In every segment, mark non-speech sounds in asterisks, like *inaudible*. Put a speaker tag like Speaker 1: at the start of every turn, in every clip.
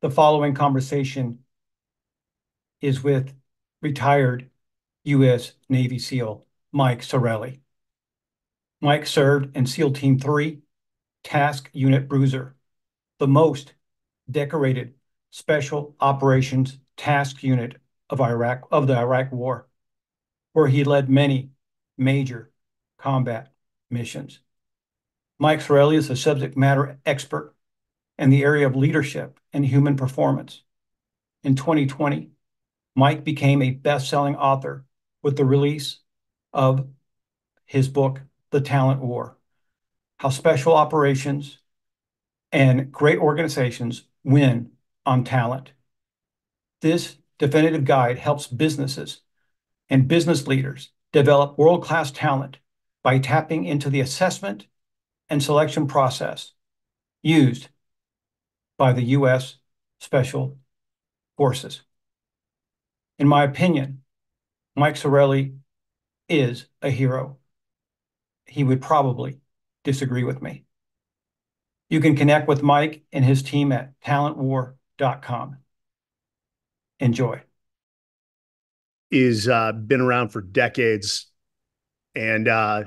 Speaker 1: The following conversation is with retired U.S. Navy SEAL Mike Sarraille. Mike served in SEAL Team 3, Task Unit Bruiser, the most decorated Special Operations Task Unit of Iraq of the Iraq War, where he led many major combat missions. Mike Sarraille is a subject matter expert in the area of leadership and human performance. In 2020, Mike became a best-selling author with the release of his book, The Talent War: How Special Operations and Great Organizations Win on Talent. This definitive guide helps businesses and business leaders develop world-class talent by tapping into the assessment and selection process used by the U.S. Special Forces. In my opinion, Mike Sarraille is a hero. He would probably disagree with me. You can connect with Mike and his team at talentwar.com. Enjoy.
Speaker 2: He's uh, been around for decades, and uh,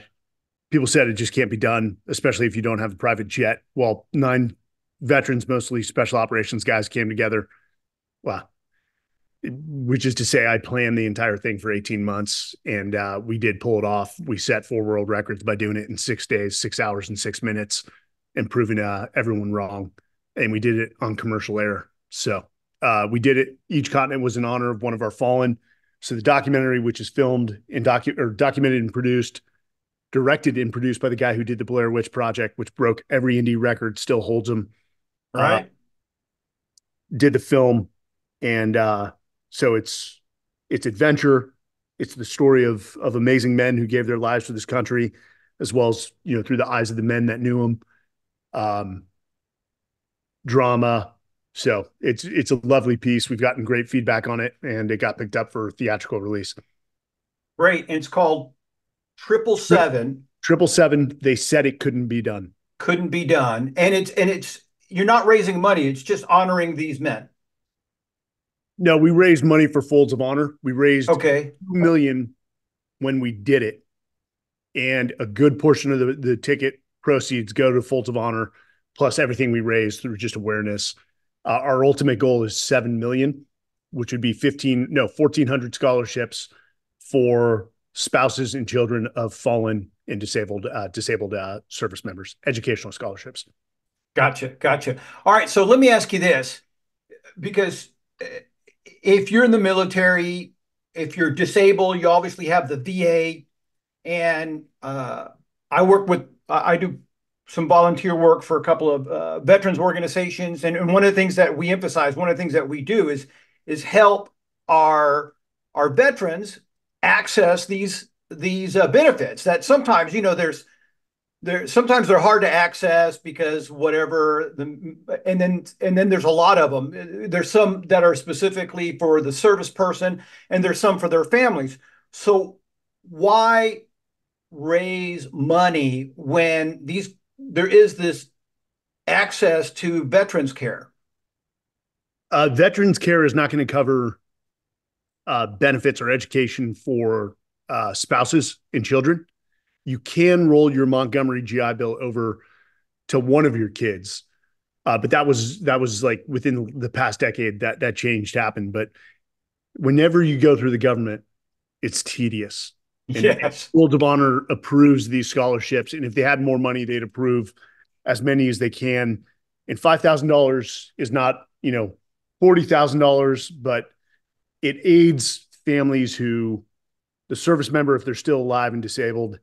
Speaker 2: people said it just can't be done, especially if you don't have a private jet. Well, nine veterans, mostly special operations guys, came together. Well, which is to say, I planned the entire thing for 18 months, and uh, we did pull it off. We set four world records by doing it in six days, six hours, and six minutes, and proving uh, everyone wrong. And we did it on commercial air. So uh, we did it. Each continent was in honor of one of our fallen. So the documentary, which is filmed and documented and produced, directed and produced by the guy who did the Blair Witch Project, which broke every indie record, still holds them.
Speaker 1: Right.
Speaker 2: Did the film, and so it's it's adventure. It's the story of of amazing men who gave their lives for this country, as well as you know through the eyes of the men that knew them. Um, Drama. So it's it's a lovely piece. We've gotten great feedback on it, and it got picked up for theatrical release.
Speaker 1: Great. And it's called 777.
Speaker 2: 777. They said it couldn't be done.
Speaker 1: Couldn't be done. And you're not raising money. It's just honoring these men.
Speaker 2: No, we raised money for Folds of Honor. We raised okay.
Speaker 1: 2
Speaker 2: million when we did it. And a good portion of the ticket proceeds go to Folds of Honor, plus everything we raised through just awareness. Uh, our ultimate goal is 7 million, which would be fifteen no 1,400 scholarships for spouses and children of fallen and disabled uh, disabled uh, service members, educational scholarships.
Speaker 1: Gotcha. Gotcha. All right. So let me ask you this, because eh, if you're in the military, if you're disabled, you obviously have the VA. And uh, I work with, I do some volunteer work for a couple of uh, veterans organizations. And one of the things that we emphasize, one of the things that we do is is help our our veterans access these these uh, benefits that sometimes they're hard to access because whatever. The and then and then there's a lot of them. There's some that are specifically for the service person, and there's some for their families. So why raise money when these there is this access to veterans care?
Speaker 2: Uh, veterans care is not going to cover uh, benefits or education for uh, spouses and children. You can roll your Montgomery GI Bill over to one of your kids. Uh, but that was that was like within the past decade that that change happened. But whenever you go through the government, it's tedious. Folds of Honor approves these scholarships. And if they had more money, they'd approve as many as they can. And $5,000 is not you know $40,000, but it aids families who the service member, if they're still alive and disabled,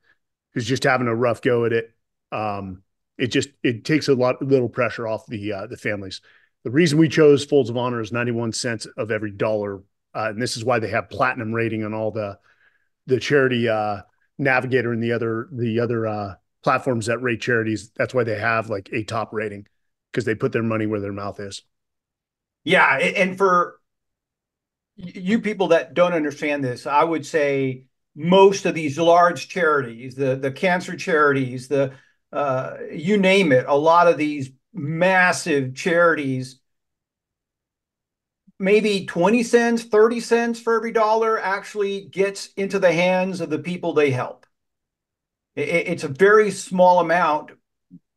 Speaker 2: who's just having a rough go at it. Um, it just it takes a lot little pressure off the uh, the families. The reason we chose Folds of Honor is 91 cents of every dollar. Uh, and this is why they have platinum rating on all the the Charity uh, Navigator and the other the other uh, platforms that rate charities. That's why they have like a top rating, because they put their money where their mouth is.
Speaker 1: Yeah. And for you people that don't understand this, I would say most of these large charities, the the cancer charities, the uh, you name it, a lot of these massive charities maybe 20 cents, 30 cents for every dollar actually gets into the hands of the people they help. It's a very small amount.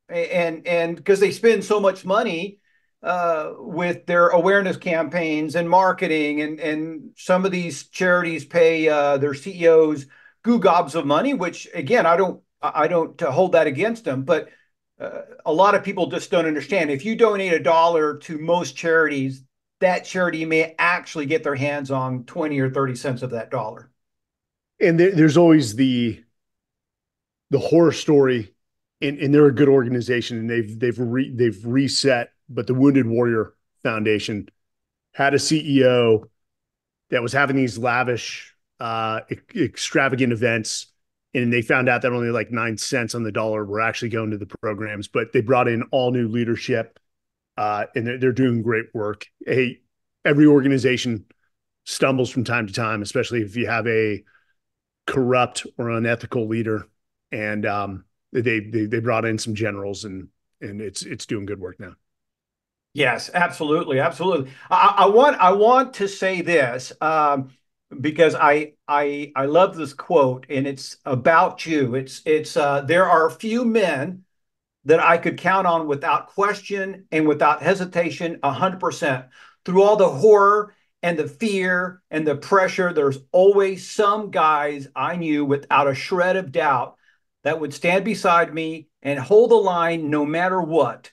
Speaker 1: And and because they spend so much money uh, with their awareness campaigns and marketing, and and some of these charities pay uh, their CEOs goo gobs of money, which again I don't I don't hold that against them, but uh, a lot of people just don't understand. If you donate a dollar to most charities, that charity may actually get their hands on 20 or 30 cents of that dollar.
Speaker 2: And there, there's always the the horror story and, and they're a good organization and they've they've re, they've reset but the wounded warrior foundation had a ceo that was having these lavish uh extravagant events and they found out that only like nine cents on the dollar were actually going to the programs but they brought in all new leadership uh and they're, they're doing great work hey every organization stumbles from time to time especially if you have a corrupt or unethical leader and um, they, they they brought in some generals and and it's it's doing good work now.
Speaker 1: Yes, absolutely, absolutely. I, I want I want to say this um, because I I I love this quote and it's about you. It's it's uh, there are few men that I could count on without question and without hesitation, hundred percent through all the horror and the fear and the pressure. There's always some guys I knew without a shred of doubt that would stand beside me and hold the line no matter what.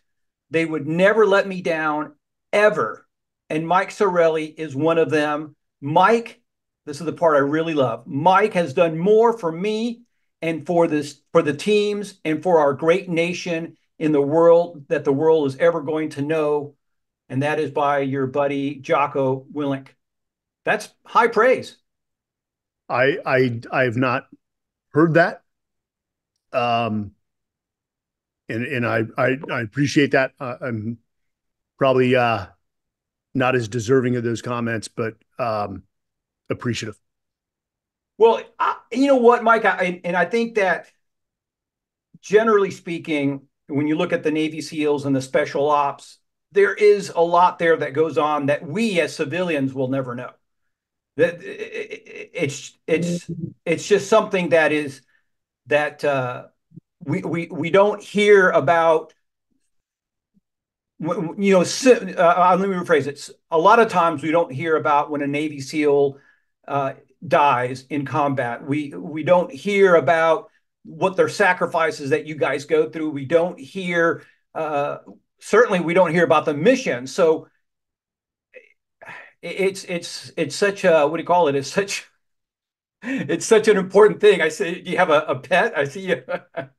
Speaker 1: They would never let me down ever. And Mike Sarraille is one of them. Mike, this is the part I really love. Mike has done more for me and for this for the teams and for our great nation in the world that the world is ever going to know. And that is by your buddy Jocko Willink. That's high praise.
Speaker 2: I I I have not heard that um, and and I I, I appreciate that. Uh, I'm probably uh, not as deserving of those comments, but um, appreciative.
Speaker 1: Well, I, you know what, Mike, I, and I think that generally speaking, when you look at the Navy SEALs and the special ops, there is a lot there that goes on that we as civilians will never know. That it's it's it's just something that is that uh, we, we, we don't hear about you know, uh, let me rephrase it. A lot of times we don't hear about when a Navy SEAL uh, dies in combat. We we don't hear about what their sacrifices that you guys go through. We don't hear. Uh, certainly, we don't hear about the mission. So it's it's it's such a what do you call it? It's such *laughs* it's such an important thing. I say, do you have a, a pet? I see you. *laughs*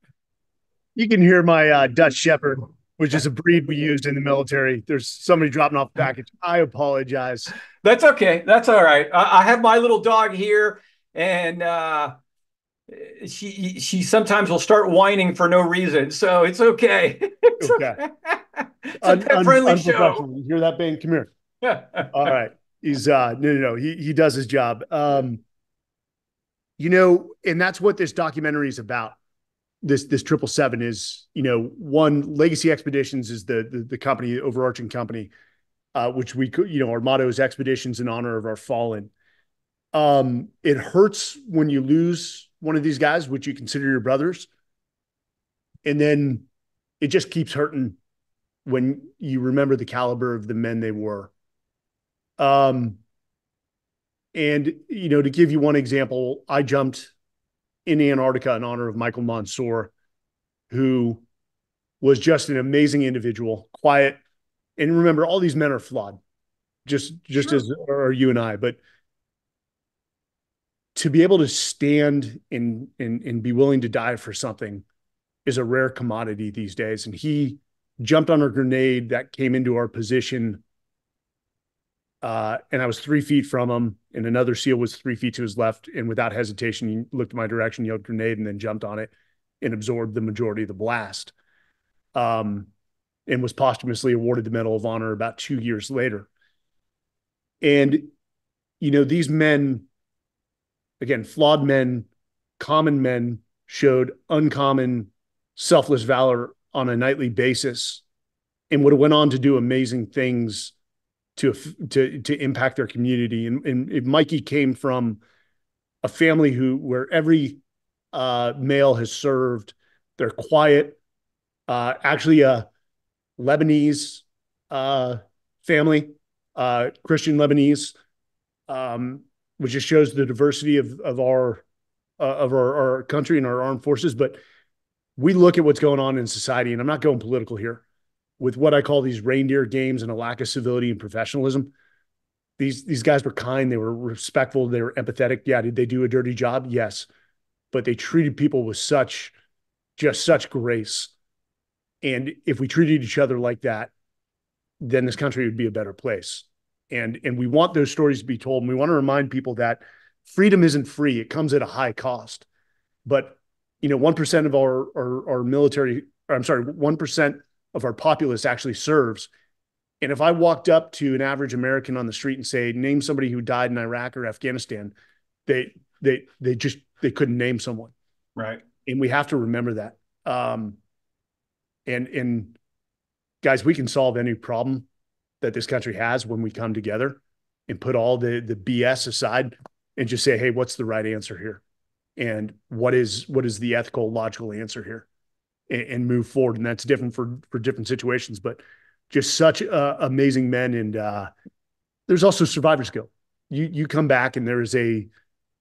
Speaker 2: you can hear my uh, Dutch Shepherd, which is a breed we used in the military. There's somebody dropping off the package. I apologize.
Speaker 1: That's okay. That's all right. I, I have my little dog here, and uh, she she sometimes will start whining for no reason. So it's okay. It's okay. okay. it's a pet friendly un, show.
Speaker 2: You hear that, Bane? Come here. *laughs* all right. He's uh no no no. He he does his job. Um you know, and that's what this documentary is about. This this triple seven is, you know, one Legacy Expeditions is the the, the company, overarching company, uh, which we could, you know, our motto is expeditions in honor of our fallen. Um, it hurts when you lose one of these guys, which you consider your brothers, and then it just keeps hurting when you remember the caliber of the men they were. Um, and, you know, to give you one example, I jumped in Antarctica in honor of Michael Monsoor, who was just an amazing individual, quiet. And remember, all these men are flawed, just just sure. as are you and I. But to be able to stand and, and and be willing to die for something is a rare commodity these days. And he jumped on a grenade that came into our position uh, and I was three feet from him, and another SEAL was three feet to his left. And without hesitation, he looked my direction, yelled grenade, and then jumped on it and absorbed the majority of the blast. Um, and was posthumously awarded the Medal of Honor about two years later. And, you know, these men, again, flawed men, common men, showed uncommon, selfless valor on a nightly basis and would have went on to do amazing things to to to impact their community. And, and Mikey came from a family who where every uh, male has served. They're quiet. Uh, actually, a Lebanese uh, family, uh, Christian Lebanese, um, which just shows the diversity of of our uh, of our, our country and our armed forces. But we look at what's going on in society, and I'm not going political here with what I call these reindeer games and a lack of civility and professionalism. These these guys were kind, they were respectful, they were empathetic. Yeah, did they do a dirty job? Yes. But they treated people with such just such grace. And if we treated each other like that, then this country would be a better place. And and we want those stories to be told. And we want to remind people that freedom isn't free. It comes at a high cost. But you know, one percent of our, our our military, I'm sorry, one percent of our populace actually serves. And if I walked up to an average American on the street and say, name somebody who died in Iraq or Afghanistan, they they they just they couldn't name someone.
Speaker 1: Right.
Speaker 2: And we have to remember that. Um and and guys, we can solve any problem that this country has when we come together and put all the the BS aside and just say, hey, what's the right answer here? And what is what is the ethical, logical answer here? And, and move forward. And that's different for for different situations, but just such uh, amazing men. And uh, there's also survivor's guilt. You you come back and there is a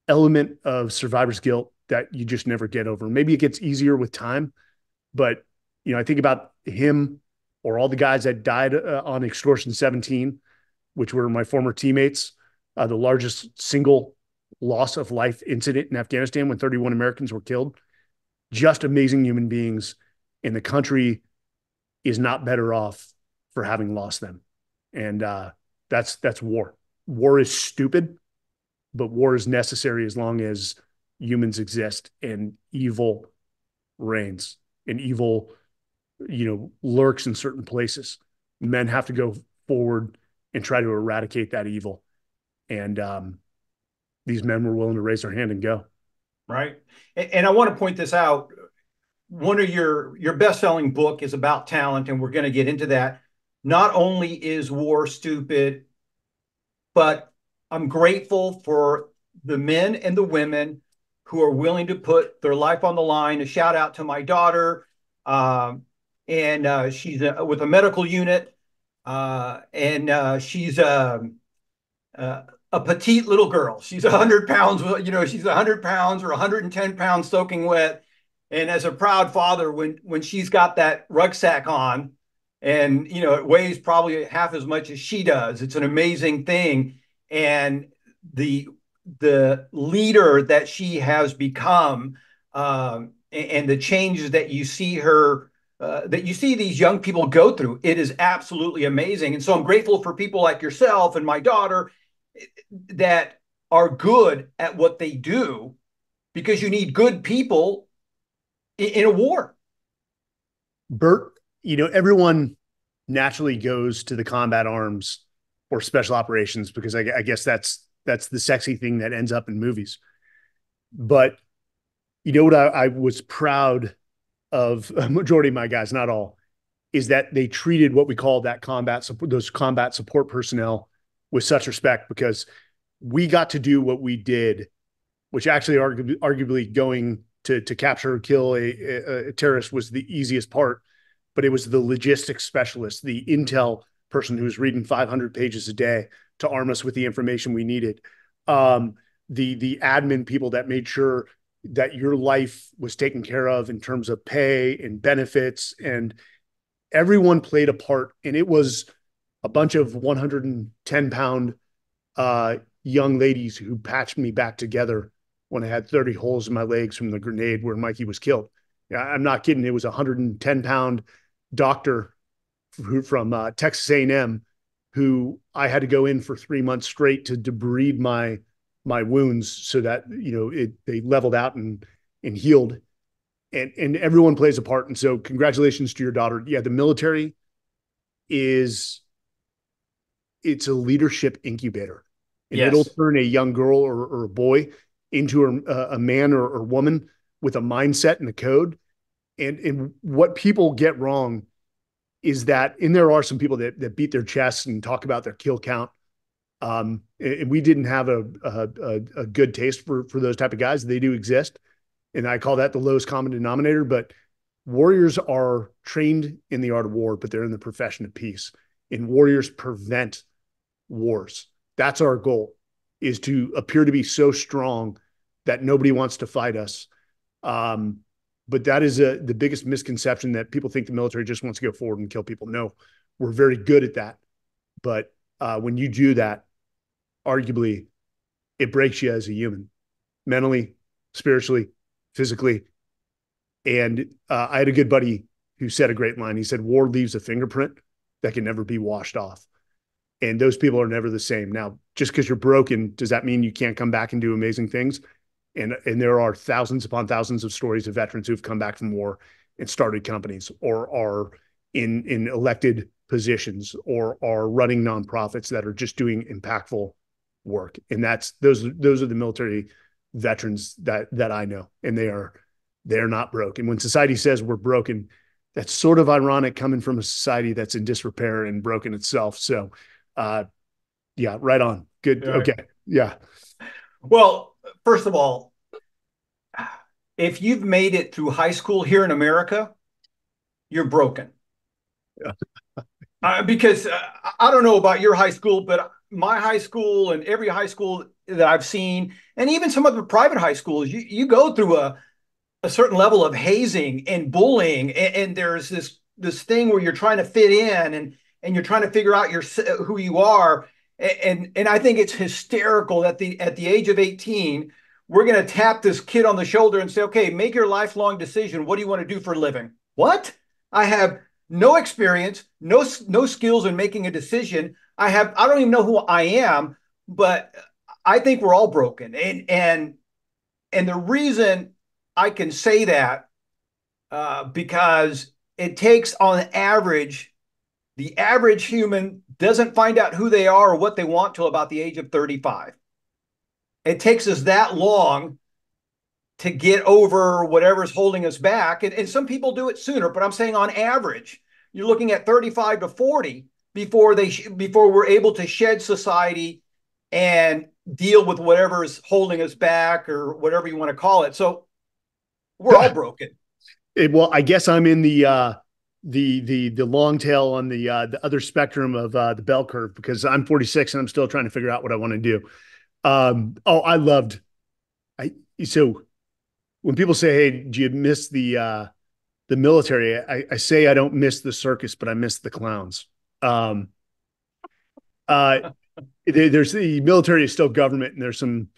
Speaker 2: element of survivor's guilt that you just never get over. Maybe it gets easier with time, but you know I think about him or all the guys that died uh, on extortion 17, which were my former teammates, uh, the largest single loss of life incident in Afghanistan when 31 Americans were killed just amazing human beings, and the country is not better off for having lost them. And uh, that's that's war. War is stupid, but war is necessary as long as humans exist and evil reigns and evil, you know, lurks in certain places. Men have to go forward and try to eradicate that evil. And um, these men were willing to raise their hand and go
Speaker 1: right? And, and I want to point this out. One of your your best-selling book is about talent, and we're going to get into that. Not only is war stupid, but I'm grateful for the men and the women who are willing to put their life on the line. A shout out to my daughter, um, and uh, she's a, with a medical unit, uh, and uh, she's um, uh, a petite little girl. She's 100 pounds, you know, she's 100 pounds or 110 pounds soaking wet. And as a proud father, when when she's got that rucksack on, and you know it weighs probably half as much as she does, it's an amazing thing. And the the leader that she has become, um, and, and the changes that you see her uh, that you see these young people go through. It is absolutely amazing. And so I'm grateful for people like yourself and my daughter that are good at what they do because you need good people in, in a war.
Speaker 2: Bert, you know, everyone naturally goes to the combat arms or special operations because I, I, guess that's that's the sexy thing that ends up in movies. But you know what I, I was proud of *laughs* a majority of my guys, not all, is that they treated what we call that combat those combat support personnel with such respect because we got to do what we did, which actually arguably, arguably going to to capture or kill a, a, a terrorist was the easiest part, but it was the logistics specialist, the intel person who was reading 500 pages a day to arm us with the information we needed. Um, the the admin people that made sure that your life was taken care of in terms of pay and benefits and everyone played a part and it was a bunch of 110 pound uh, young ladies who patched me back together when I had 30 holes in my legs from the grenade where Mikey was killed. Yeah, I'm not kidding. It was a 110 pound doctor who, from uh, Texas A&M who I had to go in for three months straight to debride my my wounds so that you know it they leveled out and and healed and and everyone plays a part and so congratulations to your daughter yeah the military is it's a leadership incubator and yes. it'll turn a young girl or, or a boy into a, a man or, or woman with a mindset and a code and and what people get wrong is that, and there are some people that that beat their chests and talk about their kill count. Um, and we didn't have a, a a good taste for for those type of guys. They do exist, and I call that the lowest common denominator. But warriors are trained in the art of war, but they're in the profession of peace. And warriors prevent wars. That's our goal: is to appear to be so strong that nobody wants to fight us. Um, but that is a, the biggest misconception that people think the military just wants to go forward and kill people. No, we're very good at that. But uh, when you do that, arguably, it breaks you as a human, mentally, spiritually, physically. And uh, I had a good buddy who said a great line. He said, War leaves a fingerprint that can never be washed off. And those people are never the same. Now, just because you're broken, does that mean you can't come back and do amazing things? And, and there are thousands upon thousands of stories of veterans who've come back from war and started companies or are in in elected positions or are running nonprofits that are just doing impactful work. And that's those those are the military veterans that that I know, and they are they're not broken. When society says we're broken, that's sort of ironic coming from a society that's in disrepair and broken itself. So, uh, yeah, right on. Good. Right. Okay. Yeah.
Speaker 1: Well, first of all, if you've made it through high school here in America, you're broken. Yeah. uh, because uh, I don't know about your high school, but my high school and every high school that I've seen, and even some of the private high schools, you, you go through a, a certain level of hazing and bullying, and, and there's this this thing where you're trying to fit in and and you're trying to figure out your who you are, and and I think it's hysterical that the at the age of 18 we're going to tap this kid on the shoulder and say, okay, make your lifelong decision. What do you want to do for a living? What? I have no experience, no no skills in making a decision. I have I don't even know who I am, but I think we're all broken. And and and the reason I can say that uh, because it takes on average the average human doesn't find out who they are or what they want till about the age of 35. It takes us that long to get over whatever's holding us back. And, and some people do it sooner, but I'm saying on average, you're looking at 35 to 40 before they before we're able to shed society and deal with whatever is holding us back or whatever you want to call it. So we're all broken.
Speaker 2: It, well, I guess I'm in the uh the the the long tail on the uh the other spectrum of uh the bell curve because I'm 46 and I'm still trying to figure out what I want to do. Um oh I loved I so when people say, Hey, do you miss the uh the military? I, I say I don't miss the circus, but I miss the clowns. Um uh *laughs* there's the military is still government and there's some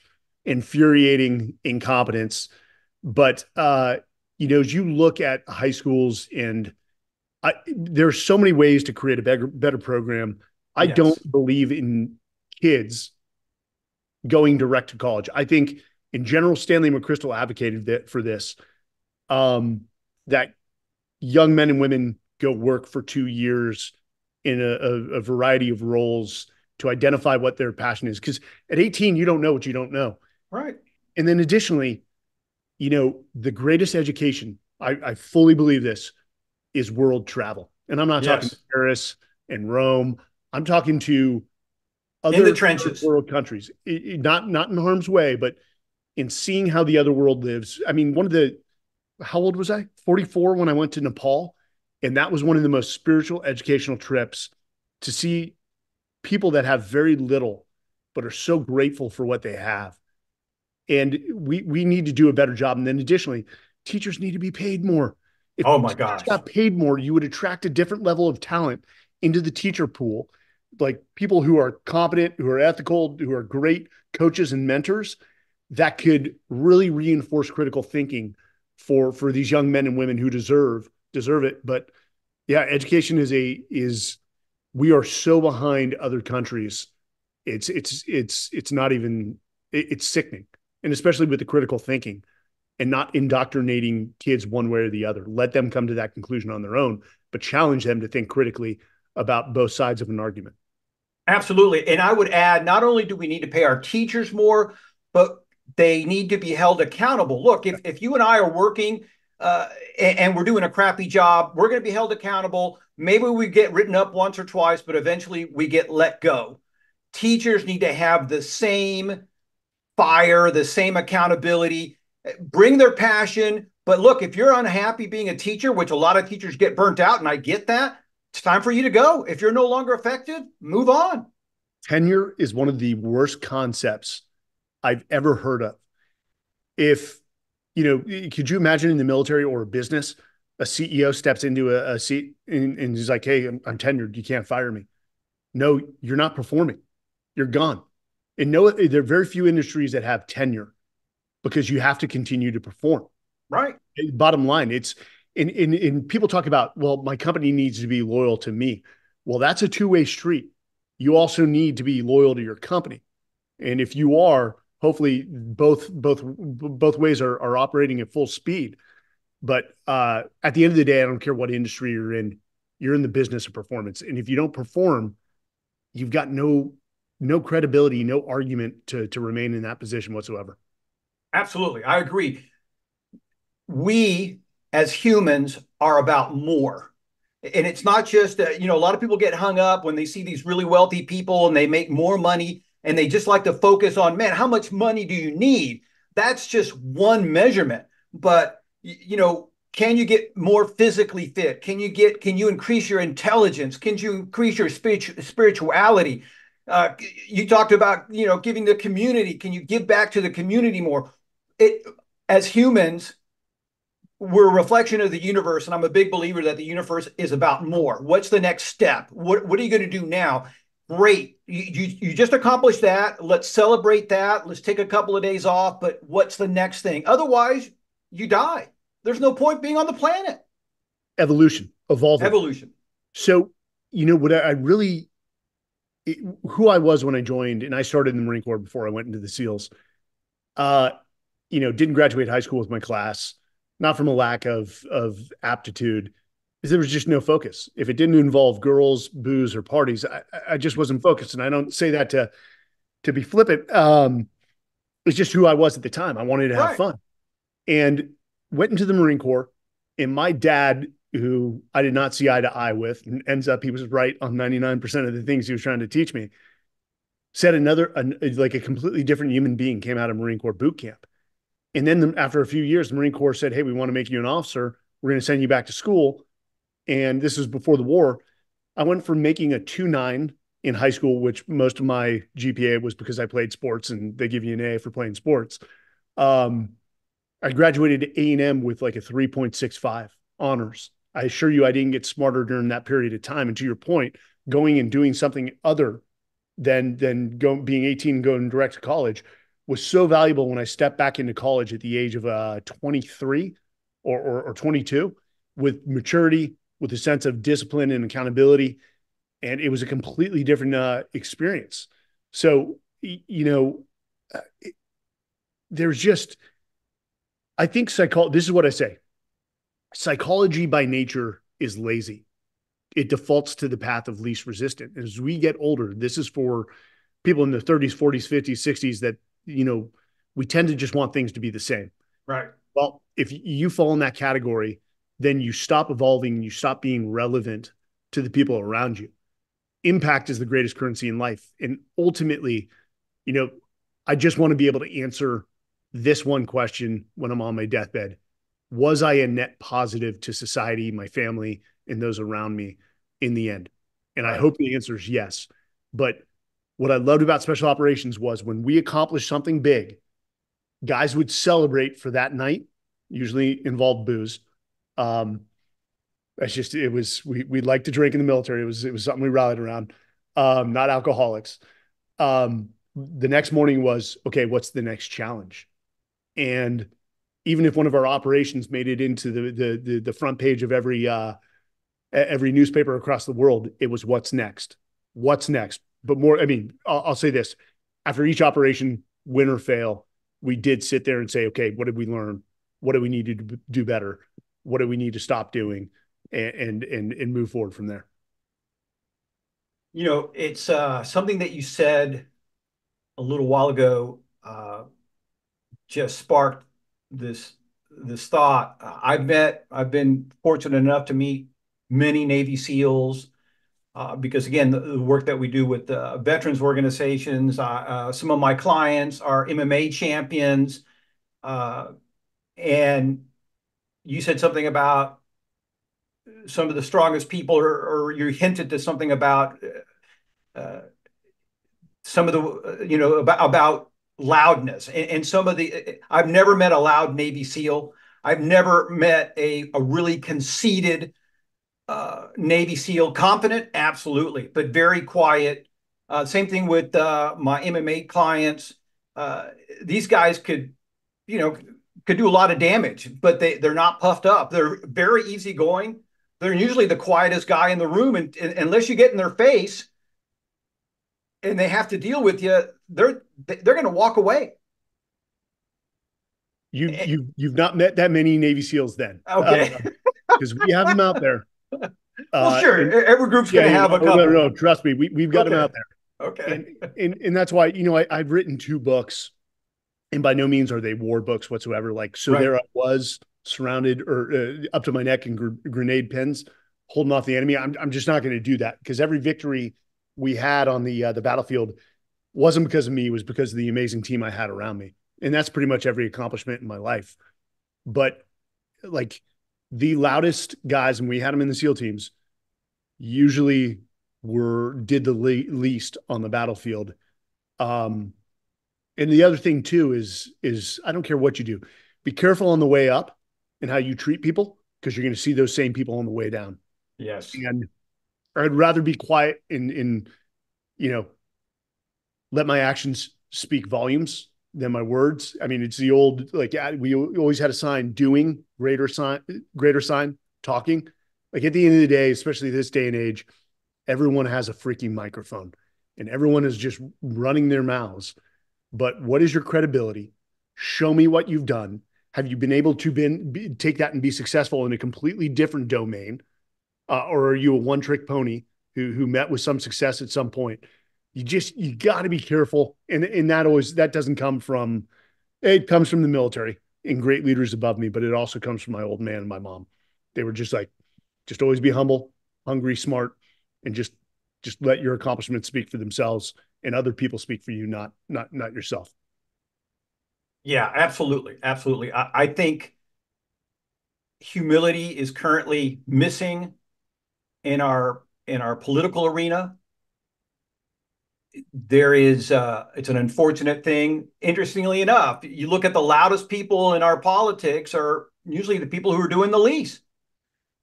Speaker 2: infuriating incompetence but uh you know as you look at high schools and I, there's so many ways to create a better better program i yes. don't believe in kids going direct to college i think in general stanley mcchrystal advocated that for this um that young men and women go work for two years in a, a, a variety of roles to identify what their passion is. Because at 18, you don't know what you don't know.
Speaker 1: Right.
Speaker 2: And then additionally, you know, the greatest education, I, I fully believe this, is world travel. And I'm not yes. talking Paris and Rome. I'm talking to
Speaker 1: other in the trenches.
Speaker 2: world countries, it, it, not not in harm's way, but in seeing how the other world lives. I mean, one of the how old was I? 44 when I went to Nepal, and that was one of the most spiritual educational trips to see people that have very little but are so grateful for what they have. And we we need to do a better job. And then additionally, teachers need to be paid more.
Speaker 1: If oh my gosh.
Speaker 2: got paid more, you would attract a different level of talent into the teacher pool. Like people who are competent, who are ethical, who are great coaches and mentors that could really reinforce critical thinking for for these young men and women who deserve deserve it. But yeah, education is a is we are so behind other countries. It's it's it's it's not even it's sickening, and especially with the critical thinking and not indoctrinating kids one way or the other. Let them come to that conclusion on their own, but challenge them to think critically about both sides of an argument.
Speaker 1: Absolutely. And I would add not only do we need to pay our teachers more, but they need to be held accountable. Look, if, if you and I are working uh, and, and, we're doing a crappy job. We're going to be held accountable. Maybe we get written up once or twice, but eventually we get let go. Teachers need to have the same fire, the same accountability, bring their passion. But look, if you're unhappy being a teacher, which a lot of teachers get burnt out, and I get that, it's time for you to go. If you're no longer effective, move on.
Speaker 2: Tenure is one of the worst concepts I've ever heard of. If, you know, could you imagine in the military or a business, a CEO steps into a, a seat and, and he's like, Hey, I'm, I'm tenured. You can't fire me. No, you're not performing. You're gone. And no, there are very few industries that have tenure because you have to continue to perform.
Speaker 1: Right.
Speaker 2: Bottom line, it's in and, and people talk about, well, my company needs to be loyal to me. Well, that's a two-way street. You also need to be loyal to your company. And if you are, hopefully both both both ways are, are operating at full speed. But uh, at the end of the day, I don't care what industry you're in, you're in the business of performance. And if you don't perform, you've got no no credibility, no argument to to remain in that position whatsoever.
Speaker 1: Absolutely. I agree. We as humans are about more. And it's not just, uh, you know, a lot of people get hung up when they see these really wealthy people and they make more money and they just like to focus on, man, how much money do you need? That's just one measurement. But, you know, can you get more physically fit? Can you get, can you increase your intelligence? Can you increase your spiritu- spirituality? Uh, you talked about, you know, giving the community. Can you give back to the community more? It, as humans, we're a reflection of the universe, and I'm a big believer that the universe is about more. What's the next step? What What are you going to do now? Great, you, you you just accomplished that. Let's celebrate that. Let's take a couple of days off. But what's the next thing? Otherwise, you die. There's no point being on the planet.
Speaker 2: Evolution, evolving,
Speaker 1: evolution.
Speaker 2: So you know what I really, it, who I was when I joined, and I started in the Marine Corps before I went into the SEALs. Uh, you know, didn't graduate high school with my class not from a lack of of aptitude, is there was just no focus. If it didn't involve girls, booze, or parties, I, I just wasn't focused. And I don't say that to to be flippant. Um, it's just who I was at the time. I wanted to have right. fun, and went into the Marine Corps. And my dad, who I did not see eye to eye with, and ends up he was right on ninety nine percent of the things he was trying to teach me. Said another, like a completely different human being came out of Marine Corps boot camp and then the, after a few years, the Marine Corps said, Hey, we want to make you an officer. We're going to send you back to school. And this was before the war. I went from making a 2 9 in high school, which most of my GPA was because I played sports and they give you an A for playing sports. Um, I graduated A&M with like a 3.65 honors. I assure you, I didn't get smarter during that period of time. And to your point, going and doing something other than than going being 18 and going direct to college was so valuable when I stepped back into college at the age of uh, 23 or, or, or 22 with maturity, with a sense of discipline and accountability. And it was a completely different uh, experience. So, you know, uh, it, there's just, I think psychology, this is what I say psychology by nature is lazy. It defaults to the path of least resistance. As we get older, this is for people in the 30s, 40s, 50s, 60s that you know, we tend to just want things to be the same.
Speaker 1: Right.
Speaker 2: Well, if you fall in that category, then you stop evolving and you stop being relevant to the people around you. Impact is the greatest currency in life. And ultimately, you know, I just want to be able to answer this one question when I'm on my deathbed. Was I a net positive to society, my family, and those around me in the end? And I hope the answer is yes. But what I loved about special operations was when we accomplished something big, guys would celebrate for that night, usually involved booze. Um, it's just it was we we liked to drink in the military. It was it was something we rallied around. Um, not alcoholics. Um, the next morning was okay. What's the next challenge? And even if one of our operations made it into the the the, the front page of every uh, every newspaper across the world, it was what's next. What's next? But more, I mean, I'll, I'll say this after each operation, win or fail, we did sit there and say, okay, what did we learn? What do we need to do better? What do we need to stop doing? And, and, and move forward from there.
Speaker 1: You know, it's uh, something that you said a little while ago uh, just sparked this this thought. I've met, I've been fortunate enough to meet many Navy SEALs uh, because again, the, the, work that we do with uh, veterans organizations, uh, uh some of my clients are MMA champions, and you said something about some of the strongest people, or, or you hinted to something about some of the, you know, about about loudness and, and some of the. I've never met a loud Navy SEAL. I've never met a a really conceited uh, Navy SEAL. Confident, absolutely, but very quiet. Uh, same thing with uh, my MMA clients. Uh, these guys could, you know, could do a lot of damage, but they they're not puffed up. They're very easygoing. They're usually the quietest guy in the room, and, and unless you get in their face and they have to deal with you, they're they're going to walk away.
Speaker 2: You you you've not met that many Navy SEAls then,
Speaker 1: okay? *laughs*
Speaker 2: Because uh, we have them out there.
Speaker 1: Well, uh, sure. And, Every group's yeah, going to have a couple.
Speaker 2: No, no, trust me. We, we've got okay. them out there.
Speaker 1: Okay.
Speaker 2: And, and, and that's why, you know, I, I've written two books and by no means are they war books whatsoever. Like, so right. there I was surrounded or uh, up to my neck in gr- grenade pins, holding off the enemy. I'm, I'm just not going to do that because every victory we had on the, uh, the battlefield wasn't because of me. It was because of the amazing team I had around me. And that's pretty much every accomplishment in my life. But like, the loudest guys, and we had them in the SEAL teams, usually were did the le- least on the battlefield. Um, and the other thing too is is I don't care what you do, be careful on the way up and how you treat people because you're going to see those same people on the way down.
Speaker 1: Yes,
Speaker 2: and I'd rather be quiet and in you know let my actions speak volumes than my words. I mean, it's the old like we always had a sign doing greater sign greater sign talking. Like at the end of the day, especially this day and age, everyone has a freaking microphone and everyone is just running their mouths. But what is your credibility? Show me what you've done. Have you been able to been, be, take that and be successful in a completely different domain? Uh, or are you a one trick pony who, who met with some success at some point? you just you got to be careful and and that always that doesn't come from it comes from the military and great leaders above me but it also comes from my old man and my mom they were just like just always be humble hungry smart and just just let your accomplishments speak for themselves and other people speak for you not not not yourself.
Speaker 1: Yeah absolutely. Absolutely. I, I think humility is currently missing in our in our political arena. There is uh, it's an unfortunate thing. Interestingly enough you look at the loudest people in our politics are usually the people who are doing the least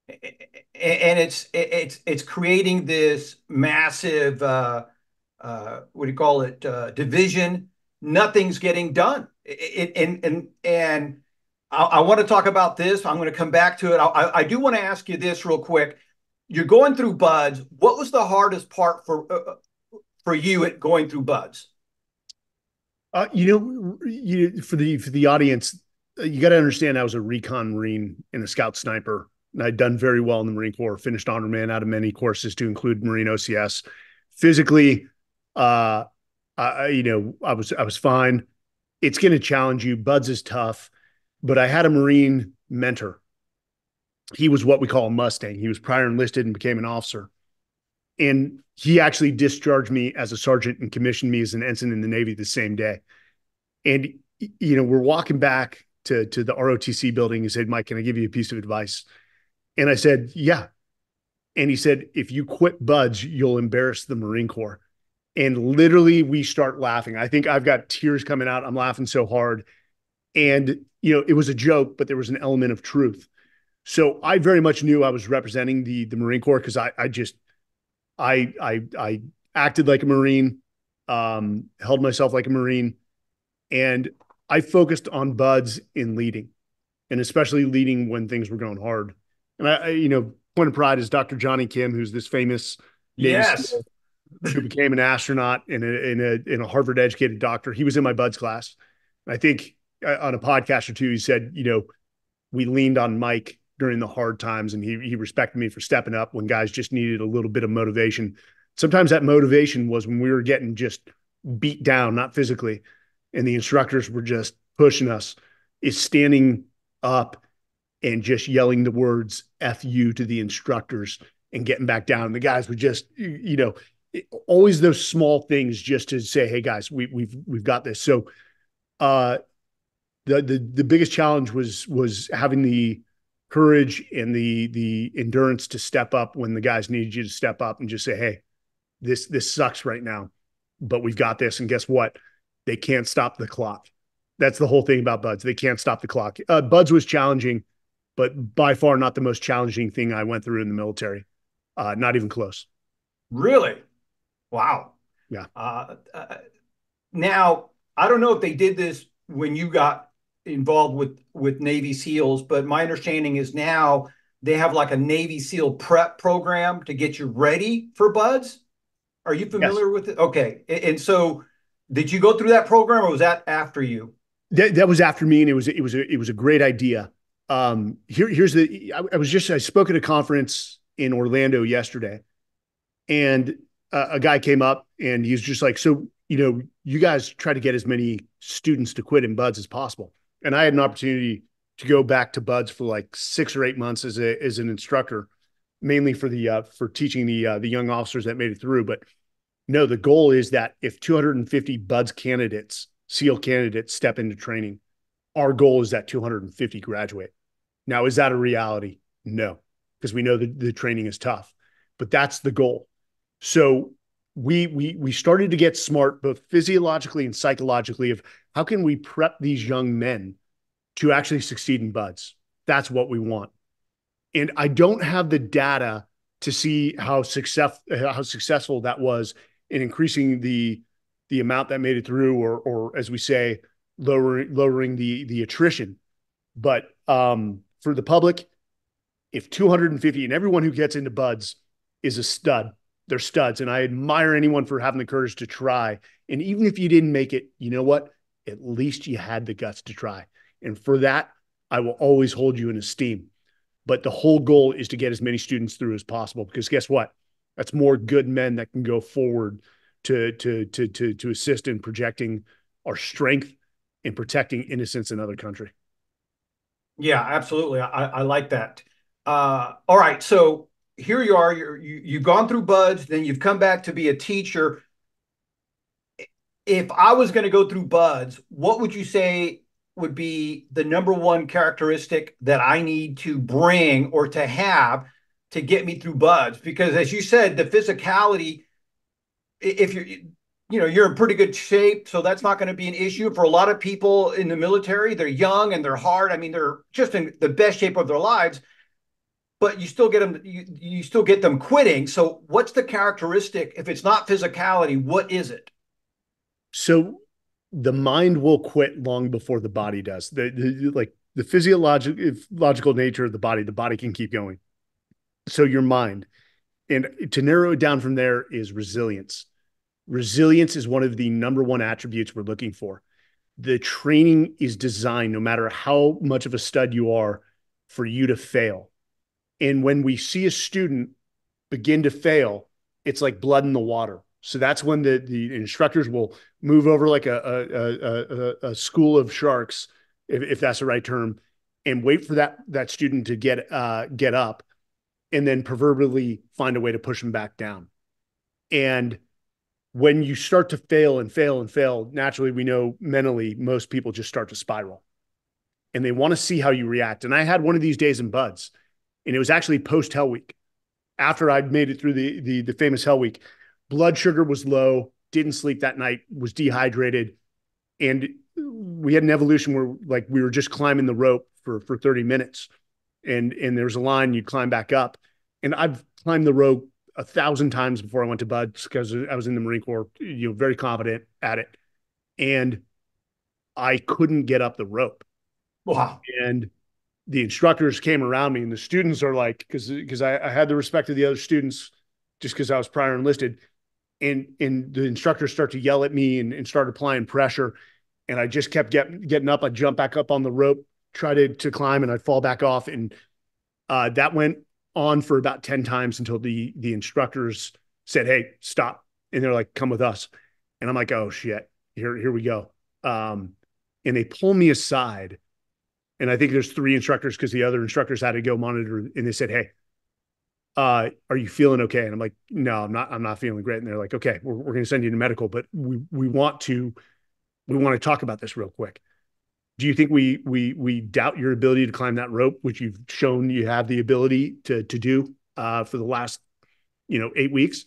Speaker 1: and it's it's it's creating this massive uh, uh, what do you call it uh, division. Nothing's getting done. And and and I, I, want to talk about this. I'm going to come back to it. I, I do want to ask you this real quick. You're going through BUD/S. What was the hardest part for uh, for you at going through BUD/S?
Speaker 2: Uh, you know, you for the for the audience, uh, you got to understand I was a recon marine and a scout sniper, I'd done very well in the Marine Corps. Finished honor man out of many courses to include Marine OCS. Physically, uh, I you know I was I was fine. It's going to challenge you. BUD/S is tough, but I had a Marine mentor. He was what we call a Mustang. He was prior enlisted and became an officer and he actually discharged me as a sergeant and commissioned me as an ensign in the Navy the same day. And you know, we're walking back to to the ROTC building. He said, "Mike, can I give you a piece of advice?" And I said, "Yeah." And he said, "If you quit BUD/S, you'll embarrass the Marine Corps." And literally, we start laughing. I think I've got tears coming out. I'm laughing so hard. And you know, it was a joke, but there was an element of truth. So I very much knew I was representing the the Marine Corps because I I just I I I acted like a Marine, um, held myself like a Marine, and I focused on BUD/S in leading, and especially leading when things were going hard. And I, you know, point of pride is Dr. Jonny Kim, who's this famous
Speaker 1: yes.
Speaker 2: who became an astronaut and a, in a in a Harvard educated doctor. He was in my BUD/S class. I think uh, on a podcast or two, he said, you know, we leaned on Mike during the hard times and he he respected me for stepping up when guys just needed a little bit of motivation. Sometimes that motivation was when we were getting just beat down, not physically, and the instructors were just pushing us. Is standing up and just yelling the words F you to the instructors and getting back down. The guys would just, you know, always those small things just to say, hey guys, we, we've we've got this. So uh the the the biggest challenge was was having the courage and the the endurance to step up when the guys needed you to step up and just say, hey, this this sucks right now, but we've got this. And guess what? They can't stop the clock. That's the whole thing about BUD/S. They can't stop the clock. Uh, BUD/S was challenging, but by far not the most challenging thing I went through in the military. Uh, not even close.
Speaker 1: Really? Wow.
Speaker 2: Yeah.
Speaker 1: Uh, uh, now, I don't know if they did this when you got involved with with Navy SEALs, but my understanding is now they have like a Navy SEAL prep program to get you ready for BUD/S. Are you familiar yes. with it? Okay, and so did you go through that program, or was that after you?
Speaker 2: That, that was after me, and it was it was a, it was a great idea. Um, here here's the I, I was just I spoke at a conference in Orlando yesterday, and uh, a guy came up and he's just like, so you know, you guys try to get as many students to quit in BUD/S as possible and I had an opportunity to go back to BUD/S for like six or eight months as a as an instructor, mainly for the uh, for teaching the uh, the young officers that made it through. But no, the goal is that if 250 BUD/S candidates, SEAL candidates, step into training, our goal is that 250 graduate. Now, is that a reality? No, because we know that the training is tough, but that's the goal. So we we we started to get smart both physiologically and psychologically of how can we prep these young men to actually succeed in BUD/S that's what we want and i don't have the data to see how success how successful that was in increasing the the amount that made it through or or as we say lowering lowering the the attrition but um for the public if 250 and everyone who gets into BUD/S is a stud they're studs. And I admire anyone for having the courage to try. And even if you didn't make it, you know what? At least you had the guts to try. And for that, I will always hold you in esteem. But the whole goal is to get as many students through as possible because guess what? That's more good men that can go forward to to to to to assist in projecting our strength in protecting innocence in other country.
Speaker 1: Yeah, absolutely. I, I like that. Uh, all right, so here you are, you're, you, you've gone through BUD/S, then you've come back to be a teacher. If I was going to go through BUD/S, what would you say would be the number one characteristic that I need to bring or to have to get me through BUD/S? Because as you said, the physicality, if you're, you know, you're in pretty good shape, so that's not going to be an issue. For a lot of people in the military. They're young and they're hard. I mean, they're just in the best shape of their lives but you still get them you, you still get them quitting. So what's the characteristic? If it's not physicality what is it?
Speaker 2: So the mind will quit long before the body does. The, the like the physiological logical nature of the body the body can keep going. So your mind and to narrow it down from there is resilience resilience is one of the number one attributes we're looking for the training is designed no matter how much of a stud you are for you to fail and when we see a student begin to fail, it's like blood in the water. So that's when the, the instructors will move over like a, a, a, a school of sharks, if, if that's the right term, and wait for that, that student to get, uh, get up and then proverbially find a way to push them back down. And when you start to fail and fail and fail, naturally, we know mentally most people just start to spiral and they want to see how you react. And I had one of these days in BUD/S and it was actually post Hell Week. After I'd made it through the the, the famous Hell Week, blood sugar was low, didn't sleep that night, was dehydrated, and we had an evolution where like we were just climbing the rope for for 30 minutes, and and there was a line you'd climb back up, and I've climbed the rope a thousand times before I went to BUD/S because I was in the Marine Corps, you know, very confident at it, and I couldn't get up the rope.
Speaker 1: Wow.
Speaker 2: And the instructors came around me and the students are like because because I, I, had the respect of the other students just because I was prior enlisted. And and the instructors start to yell at me and, and start applying pressure. And I just kept getting getting up. I'd jump back up on the rope try to to climb and I'd fall back off. And uh, that went on for about 10 times until the the instructors said hey stop and they're like come with us and I'm like oh shit here here we go um, and they pull me aside and I think there's three instructors because the other instructors had to go monitor, and they said, "Hey, uh, are you feeling okay?" And I'm like, "No, I'm not. I'm not feeling great." And they're like, "Okay, we're we're going to send you to medical, but we we want to we want to talk about this real quick." Do you think we we we doubt your ability to climb that rope, which you've shown you have the ability to to do uh, for the last you know eight weeks?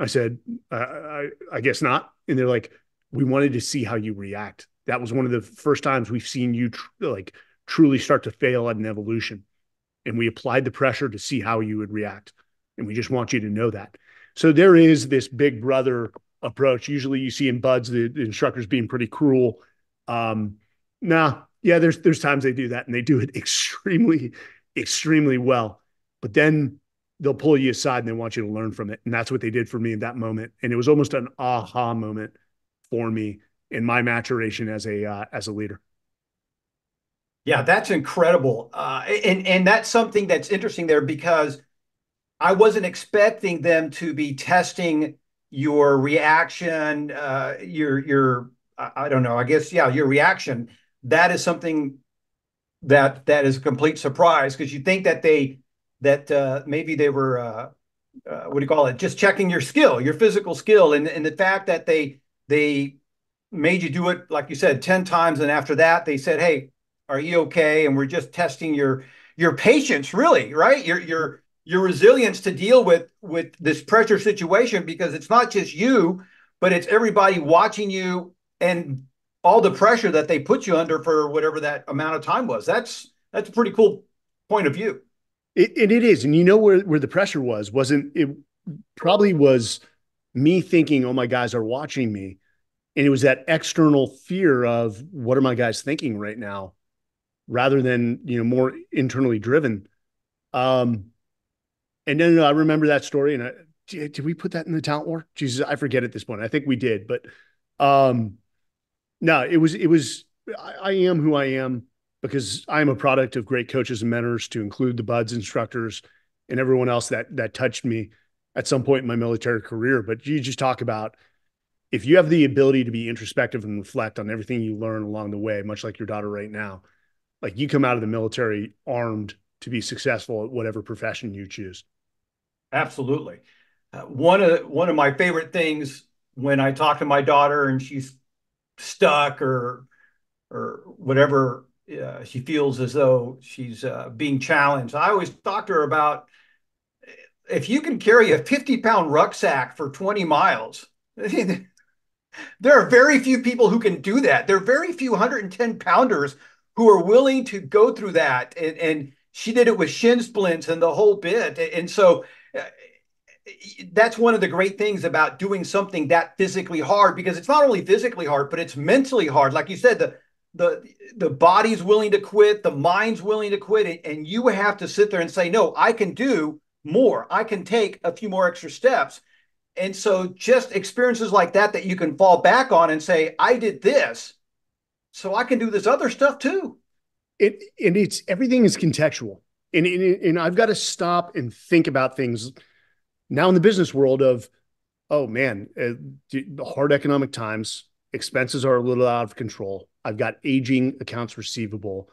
Speaker 2: I said, I I guess not. And they're like, we wanted to see how you react. That was one of the first times we've seen you tr- like truly start to fail at an evolution. And we applied the pressure to see how you would react. And we just want you to know that. So there is this big brother approach. Usually you see in BUD/S the, the instructors being pretty cruel. Um, nah, yeah, there's there's times they do that and they do it *laughs* extremely, extremely well. But then they'll pull you aside and they want you to learn from it. And that's what they did for me in that moment. And it was almost an aha moment for me in my maturation as a uh, as a leader.
Speaker 1: Yeah, that's incredible, uh, and and that's something that's interesting there because I wasn't expecting them to be testing your reaction, uh, your your I don't know, I guess yeah, your reaction. That is something that that is a complete surprise because you think that they that uh, maybe they were uh, uh, what do you call it? Just checking your skill, your physical skill, and and the fact that they they made you do it like you said 10 times and after that they said hey are you okay and we're just testing your your patience really right your your your resilience to deal with with this pressure situation because it's not just you but it's everybody watching you and all the pressure that they put you under for whatever that amount of time was. That's that's a pretty cool point of view.
Speaker 2: It, and it is. And you know where where the pressure was. Wasn't it probably was me thinking oh my guys are watching me. And it was that external fear of what are my guys thinking right now? Rather than you know more internally driven. Um and then i remember that story and I, did, did we put that in the talent war? Jesus i forget at this point. I think we did but um no it was it was I, I am who i am because i am a product of great coaches and mentors to include the BUD/S instructors and everyone else that that touched me at some point in my military career but you just talk about if you have the ability to be introspective and reflect on everything you learn along the way, much like your daughter right now, like you come out of the military armed to be successful at whatever profession you choose.
Speaker 1: Absolutely. Uh, one of one of my favorite things when I talk to my daughter and she's stuck or or whatever uh, she feels as though she's uh, being challenged, I always talk to her about if you can carry a 50 pound rucksack for 20 miles *laughs* there are very few people who can do that. There are very few 110 pounders who are willing to go through that. And, and she did it with shin splints and the whole bit. And so that's one of the great things about doing something that physically hard because it's not only physically hard, but it's mentally hard. Like you said, the the the body's willing to quit, the mind's willing to quit, and you have to sit there and say, no, I can do more. I can take a few more extra steps. And so just experiences like that that you can fall back on and say, I did this, so I can do this other stuff too.
Speaker 2: It and it's everything is contextual. And, and, and I've got to stop and think about things now in the business world of, oh man, uh, the hard economic times, expenses are a little out of control. I've got aging accounts receivable.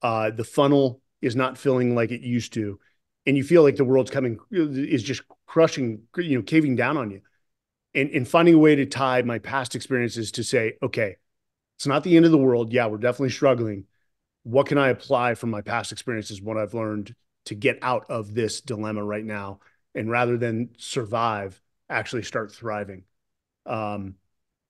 Speaker 2: Uh, the funnel is not filling like it used to and you feel like the world's coming is just crushing, you know, caving down on you. And, and finding a way to tie my past experiences to say, okay, it's not the end of the world. Yeah, we're definitely struggling. What can I apply from my past experiences, what I've learned to get out of this dilemma right now? And rather than survive, actually start thriving. Um,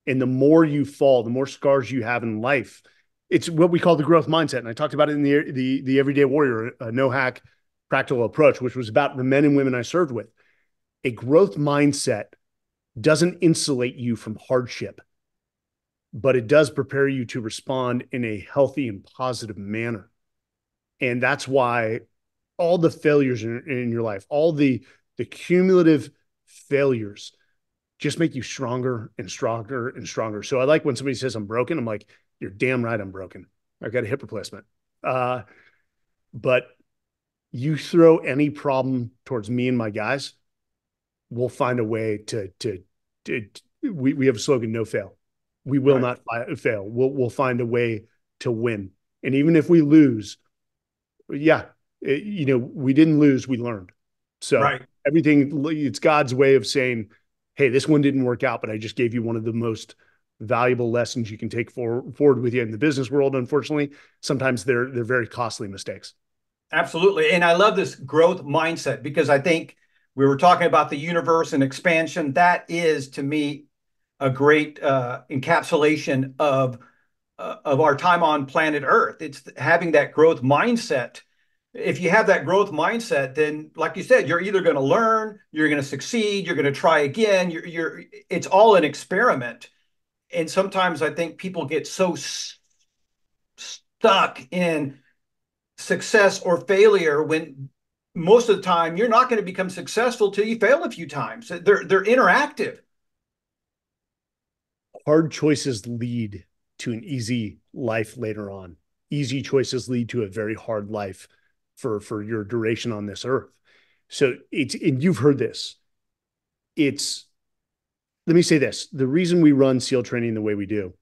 Speaker 2: and the more you fall, the more scars you have in life. It's what we call the growth mindset. And I talked about it in the the, the Everyday Warrior, uh, no hack practical approach, which was about the men and women I served with. A growth mindset doesn't insulate you from hardship, but it does prepare you to respond in a healthy and positive manner. And that's why all the failures in, in your life, all the the cumulative failures just make you stronger and stronger and stronger. So I like when somebody says I'm broken, I'm like, you're damn right I'm broken. I've got a hip replacement. Uh, but you throw any problem towards me and my guys, we'll find a way to to, to we we have a slogan: no fail. We will right. not fail. We'll we'll find a way to win. And even if we lose, yeah, it, you know, we didn't lose, we learned. So right. everything, it's God's way of saying, hey, this one didn't work out, but I just gave you one of the most valuable lessons you can take for, forward with you in the business world. Unfortunately, sometimes they're they're very costly mistakes.
Speaker 1: Absolutely, and I love this growth mindset because I think we were talking about the universe and expansion. That is, to me, a great uh, encapsulation of uh, of our time on planet Earth. It's having that growth mindset. If you have that growth mindset, then, like you said, you're either going to learn, you're going to succeed, you're going to try again. You're, you're. It's all an experiment, and sometimes I think people get so st- stuck in success or failure when most of the time you're not going to become successful till you fail a few times. They're they're interactive.
Speaker 2: Hard choices lead to an easy life later on. Easy choices lead to a very hard life for for your duration on this earth. So it's and you've heard this. It's let me say this: the reason we run SEAL training the way we do,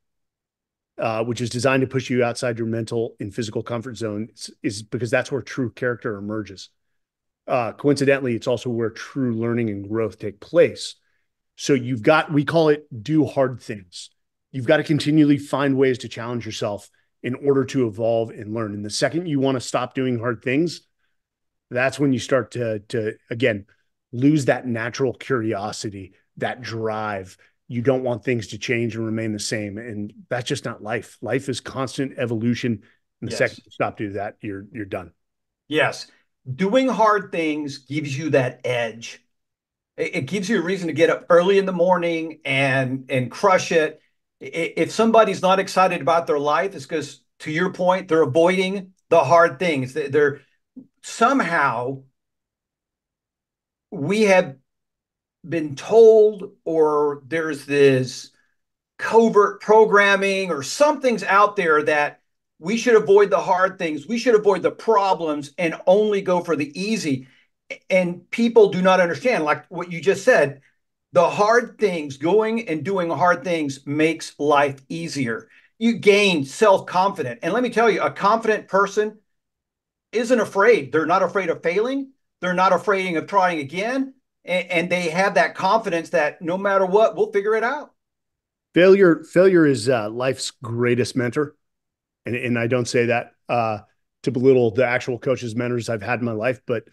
Speaker 2: uh, which is designed to push you outside your mental and physical comfort zone, is, because that's where true character emerges. Uh, coincidentally, it's also where true learning and growth take place. So you've got, we call it do hard things. You've got to continually find ways to challenge yourself in order to evolve and learn. And the second you want to stop doing hard things, that's when you start to, to again, lose that natural curiosity, that drive. You don't want things to change and remain the same. And that's just not life. Life is constant evolution. And the yes. second you stop doing that, you're you're done.
Speaker 1: Yes doing hard things gives you that edge. It, it gives you a reason to get up early in the morning and and crush it. If somebody's not excited about their life, it's because, to your point, they're avoiding the hard things. They're somehow we have been told, or there's this covert programming, or something's out there that we should avoid the hard things. We should avoid the problems and only go for the easy. And people do not understand, like what you just said, the hard things, going and doing hard things makes life easier. You gain self confidence. And let me tell you, a confident person isn't afraid. They're not afraid of failing, they're not afraid of trying again. And, and they have that confidence that no matter what, we'll figure it out.
Speaker 2: Failure, failure is uh, life's greatest mentor and, and I don't say that uh, to belittle the actual coaches, mentors I've had in my life, but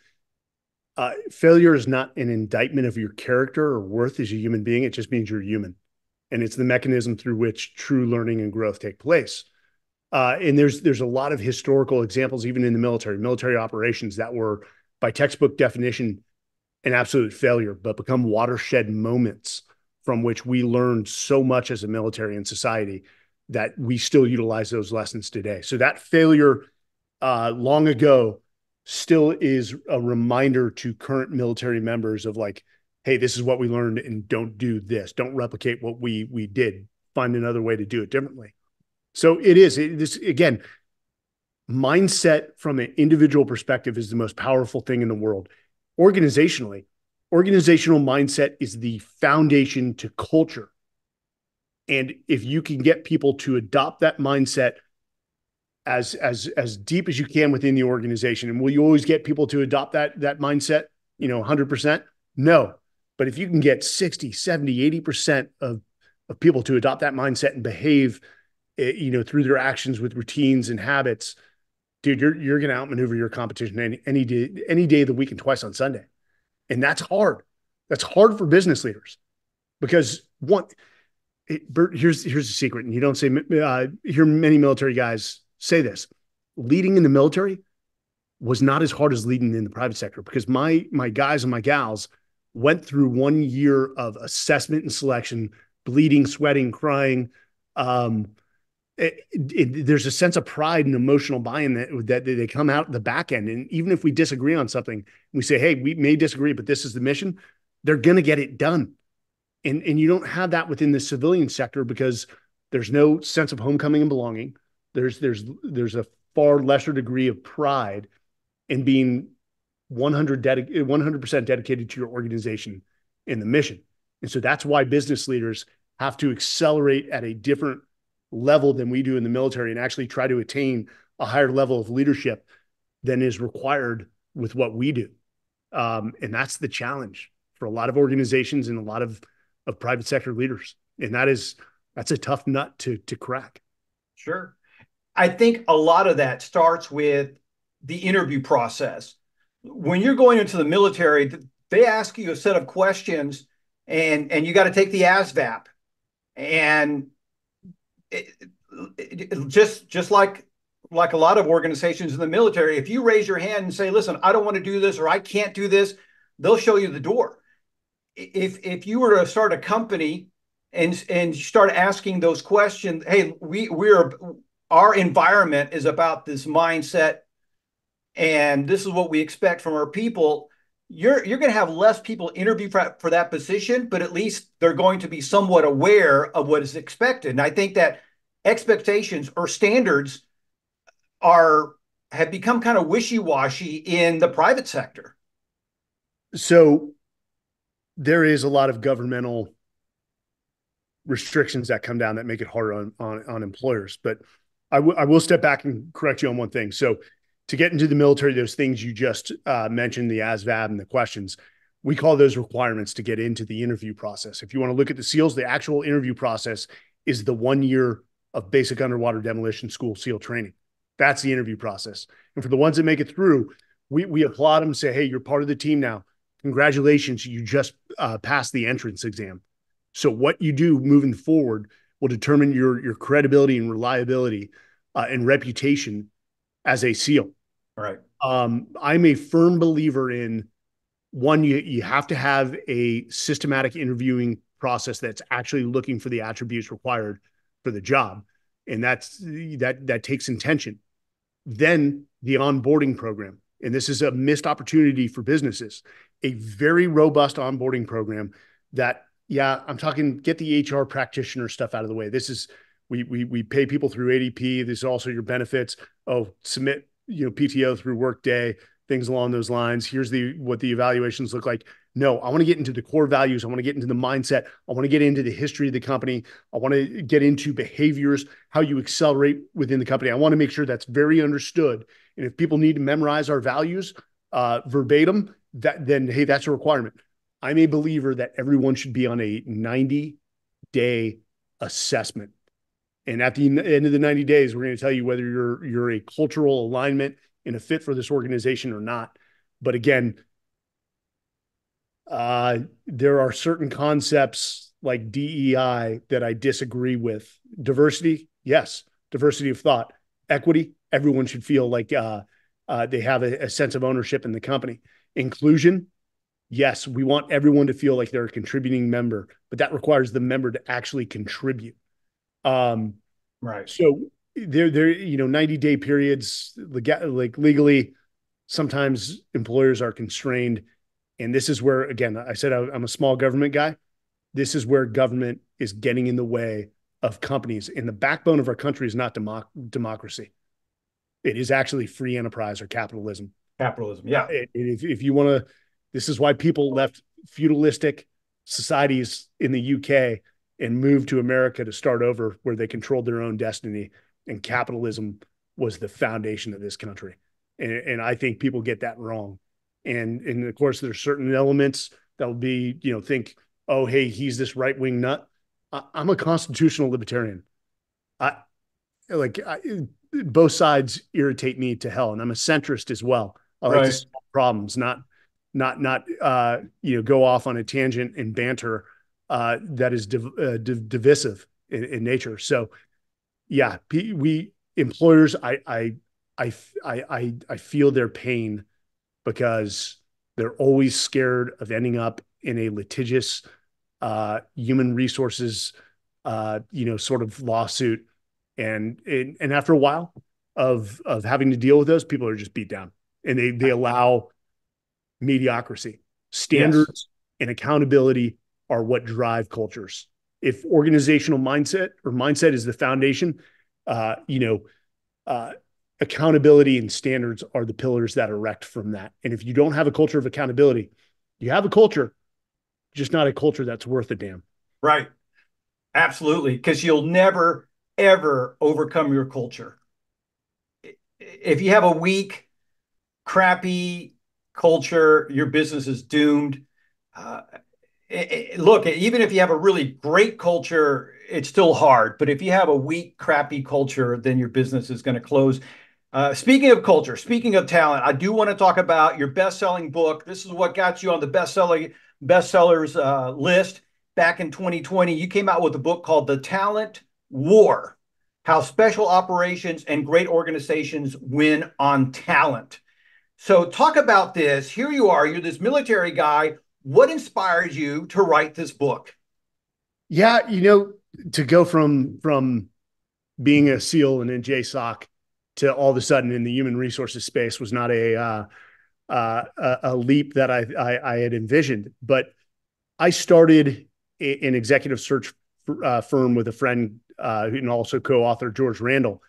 Speaker 2: uh, failure is not an indictment of your character or worth as a human being. It just means you're human, and it's the mechanism through which true learning and growth take place. Uh, and there's there's a lot of historical examples, even in the military, military operations that were, by textbook definition, an absolute failure, but become watershed moments from which we learned so much as a military and society that we still utilize those lessons today. So that failure uh, long ago still is a reminder to current military members of like, hey, this is what we learned, and don't do this. Don't replicate what we we did. Find another way to do it differently. So it is it, this again. Mindset from an individual perspective is the most powerful thing in the world. Organizationally, organizational mindset is the foundation to culture and if you can get people to adopt that mindset as as as deep as you can within the organization, and will you always get people to adopt that that mindset, you know, 100%? No. But if you can get 60, 70, 80% of of people to adopt that mindset and behave eh, you know through their actions with routines and habits dude you're you're going to outmaneuver your competition any any day any day of the week and twice on sunday and that's hard that's hard for business leaders because one it, Bert, here's here's a secret, and you don't say uh, hear many military guys say this. Leading in the military was not as hard as leading in the private sector because my my guys and my gals went through one year of assessment and selection, bleeding, sweating, crying. Um, it, it, there's a sense of pride and emotional buy-in that, that they come out the back end, and even if we disagree on something, we say, "Hey, we may disagree, but this is the mission." They're going to get it done and and you don't have that within the civilian sector because there's no sense of homecoming and belonging there's there's there's a far lesser degree of pride in being 100 dedicated 100% dedicated to your organization in the mission and so that's why business leaders have to accelerate at a different level than we do in the military and actually try to attain a higher level of leadership than is required with what we do. Um, and that's the challenge for a lot of organizations and a lot of, of private sector leaders. And that is, that's a tough nut to, to crack.
Speaker 1: Sure. I think a lot of that starts with the interview process. When you're going into the military, they ask you a set of questions and, and you got to take the ASVAB. And it, it, just, just like like a lot of organizations in the military, if you raise your hand and say, listen, I don't want to do this or I can't do this, they'll show you the door. If if you were to start a company and and start asking those questions, hey, we we're our environment is about this mindset and this is what we expect from our people you're you're going to have less people interview for, for that position but at least they're going to be somewhat aware of what is expected and i think that expectations or standards are have become kind of wishy-washy in the private sector.
Speaker 2: So there is a lot of governmental restrictions that come down that make it harder on on, on employers. But I, w- I will step back and correct you on one thing. So to get into the military, those things you just uh, mentioned, the ASVAB and the questions, we call those requirements to get into the interview process. If you want to look at the SEALs, the actual interview process is the one year of basic underwater demolition school SEAL training. That's the interview process. And for the ones that make it through, we we applaud them. Say, hey, you're part of the team now. Congratulations, you just uh, passed the entrance exam. So what you do moving forward will determine your your credibility and reliability uh, and reputation as a SEAL.
Speaker 1: Right.
Speaker 2: Um, I'm a firm believer in one. You you have to have a systematic interviewing process that's actually looking for the attributes required for the job, and that's that that takes intention then the onboarding program. And this is a missed opportunity for businesses. A very robust onboarding program that, yeah, I'm talking get the HR practitioner stuff out of the way. This is we we we pay people through ADP. This is also your benefits. Oh, submit you know PTO through Workday, things along those lines. Here's the what the evaluations look like. No, I want to get into the core values. I want to get into the mindset. I want to get into the history of the company. I want to get into behaviors, how you accelerate within the company. I want to make sure that's very understood. And if people need to memorize our values uh, verbatim, that then hey, that's a requirement. I'm a believer that everyone should be on a 90 day assessment. And at the end of the 90 days, we're going to tell you whether you're you're a cultural alignment and a fit for this organization or not. But again, uh, there are certain concepts like DEI that I disagree with. Diversity, yes, diversity of thought, equity. Everyone should feel like uh, uh, they have a, a sense of ownership in the company. Inclusion, yes, we want everyone to feel like they're a contributing member, but that requires the member to actually contribute. Um,
Speaker 1: right.
Speaker 2: So there, there, you know, 90 day periods, like legally, sometimes employers are constrained and this is where, again, I said I'm a small government guy. This is where government is getting in the way of companies. And the backbone of our country is not democ- democracy. It is actually free enterprise or capitalism.
Speaker 1: Capitalism, yeah.
Speaker 2: If, if you want to, this is why people left feudalistic societies in the UK and moved to America to start over, where they controlled their own destiny. And capitalism was the foundation of this country. And, and I think people get that wrong and and of course there's certain elements that will be you know think oh hey he's this right wing nut I, am a constitutional libertarian i like I, both sides irritate me to hell and i'm a centrist as well i like right. to solve problems not not not uh you know go off on a tangent and banter uh that is div- uh, div- divisive in, in nature so yeah we employers I, I i i i i feel their pain because they're always scared of ending up in a litigious uh, human resources, uh, you know, sort of lawsuit. And, and, and after a while of, of having to deal with those, people are just beat down and they, they allow mediocrity. Standards yes. and accountability are what drive cultures. If organizational mindset or mindset is the foundation, uh, you know, uh, accountability and standards are the pillars that erect from that. And if you don't have a culture of accountability, you have a culture, just not a culture that's worth a damn.
Speaker 1: Right. Absolutely. Because you'll never, ever overcome your culture. if you have a weak, crappy culture, your business is doomed. Uh, it, it, look, even if you have a really great culture, it's still hard. But if you have a weak, crappy culture, then your business is going to close. Uh, speaking of culture, speaking of talent, I do want to talk about your best-selling book. This is what got you on the best-selling bestsellers uh, list back in 2020. You came out with a book called The Talent War: How Special Operations and Great Organizations Win on Talent. So, talk about this. Here you are. You're this military guy. What inspired you to write this book?
Speaker 2: Yeah, you know, to go from from being a SEAL and in JSOC to all of a sudden in the human resources space was not a uh, uh, a leap that I, I, I had envisioned. But I started an executive search uh, firm with a friend uh, and also co-author George Randle,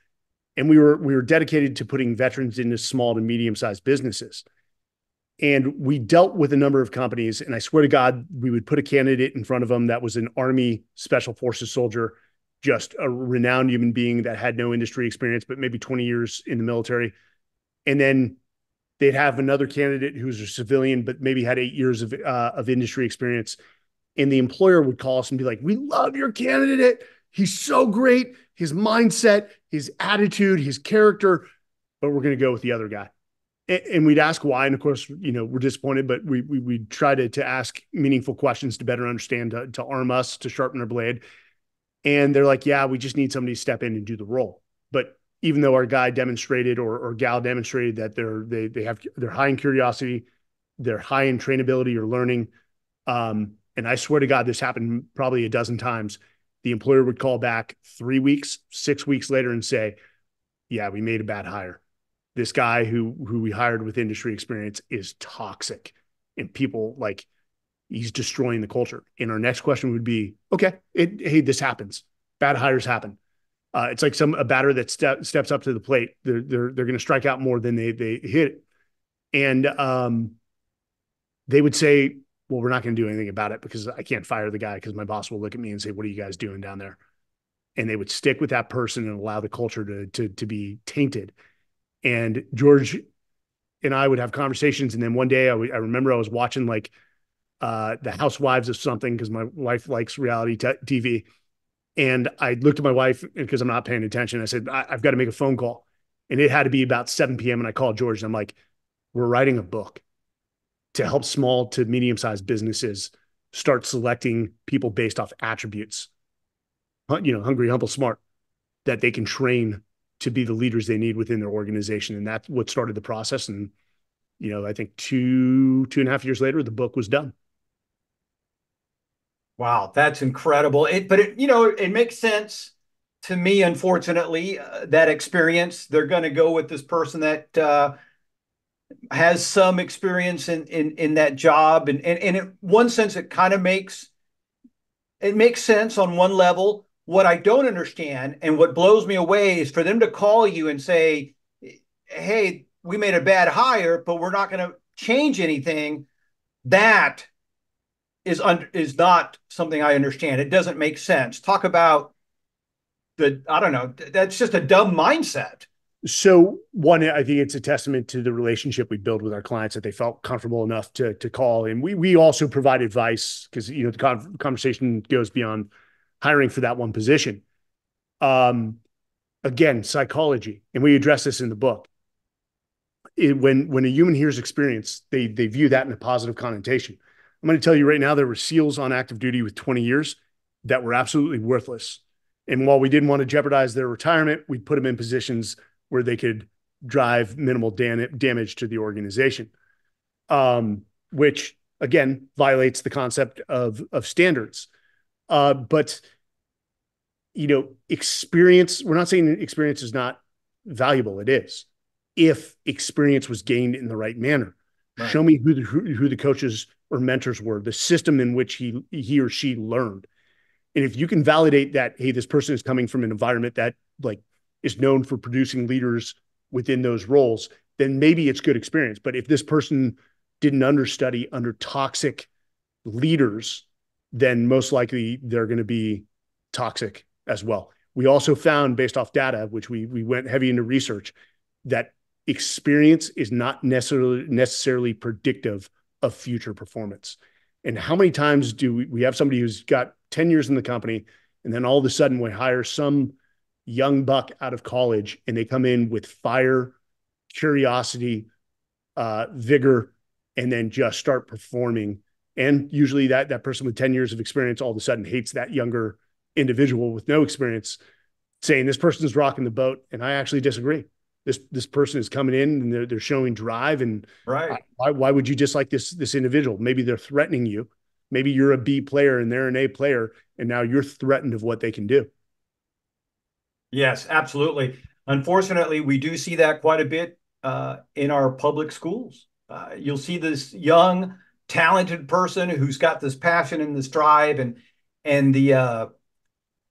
Speaker 2: and we were we were dedicated to putting veterans into small to medium sized businesses. And we dealt with a number of companies, and I swear to God, we would put a candidate in front of them that was an Army Special Forces soldier just a renowned human being that had no industry experience, but maybe 20 years in the military. And then they'd have another candidate who's a civilian, but maybe had eight years of, uh, of industry experience. And the employer would call us and be like, We love your candidate. He's so great. His mindset, his attitude, his character, but we're going to go with the other guy. And, we'd ask why. And of course, you know, we're disappointed, but we, we, we'd try to, to ask meaningful questions to better understand, to, to arm us, to sharpen our blade. And they're like, yeah, we just need somebody to step in and do the role. But even though our guy demonstrated or, or gal demonstrated that they're they they have they're high in curiosity, they're high in trainability or learning. Um, and I swear to God, this happened probably a dozen times. The employer would call back three weeks, six weeks later and say, Yeah, we made a bad hire. This guy who who we hired with industry experience is toxic. And people like he's destroying the culture. And our next question would be, okay, it, hey, this happens. Bad hires happen. Uh, it's like some a batter that step, steps up to the plate. They're they're they're going to strike out more than they they hit, and um, they would say, "Well, we're not going to do anything about it because I can't fire the guy because my boss will look at me and say, "What are you guys doing down there?" And they would stick with that person and allow the culture to to to be tainted. And George and I would have conversations, and then one day I, w- I remember I was watching like uh, the Housewives of something because my wife likes reality t- TV. And I looked at my wife because I'm not paying attention. I said, I- have got to make a phone call. And it had to be about 7 p.m. And I called George and I'm like, we're writing a book to help small to medium sized businesses start selecting people based off attributes, you know, hungry, humble, smart, that they can train to be the leaders they need within their organization. And that's what started the process. And, you know, I think two, two and a half years later, the book was done.
Speaker 1: Wow, that's incredible. It, but it, you know, it makes sense to me. Unfortunately, uh, that experience, they're going to go with this person that uh, has some experience in in in that job, and and, and in one sense, it kind of makes it makes sense on one level. What I don't understand and what blows me away is for them to call you and say, "Hey, we made a bad hire, but we're not going to change anything." That is un- is not something I understand. It doesn't make sense. Talk about the I don't know. That's just a dumb mindset.
Speaker 2: So one, I think it's a testament to the relationship we build with our clients that they felt comfortable enough to to call, and we we also provide advice because you know the con- conversation goes beyond hiring for that one position. Um, again, psychology, and we address this in the book. It, when when a human hears experience, they they view that in a positive connotation. I'm going to tell you right now, there were SEALs on active duty with 20 years that were absolutely worthless. And while we didn't want to jeopardize their retirement, we put them in positions where they could drive minimal dan- damage to the organization, um, which again violates the concept of of standards. Uh, but you know, experience. We're not saying experience is not valuable. It is, if experience was gained in the right manner. Right. Show me who the who, who the coaches or mentors were, the system in which he he or she learned. And if you can validate that, hey, this person is coming from an environment that like is known for producing leaders within those roles, then maybe it's good experience. But if this person didn't understudy under toxic leaders, then most likely they're going to be toxic as well. We also found, based off data, which we we went heavy into research, that experience is not necessarily necessarily predictive of future performance. And how many times do we, we have somebody who's got 10 years in the company and then all of a sudden we hire some young buck out of college and they come in with fire, curiosity, uh, vigor, and then just start performing. And usually that that person with 10 years of experience all of a sudden hates that younger individual with no experience, saying this person is rocking the boat. And I actually disagree. This this person is coming in and they're, they're showing drive. And
Speaker 1: right.
Speaker 2: why, why would you dislike this this individual? Maybe they're threatening you. Maybe you're a B player and they're an A player, and now you're threatened of what they can do.
Speaker 1: Yes, absolutely. Unfortunately, we do see that quite a bit uh, in our public schools. Uh, you'll see this young, talented person who's got this passion and this drive, and and the uh,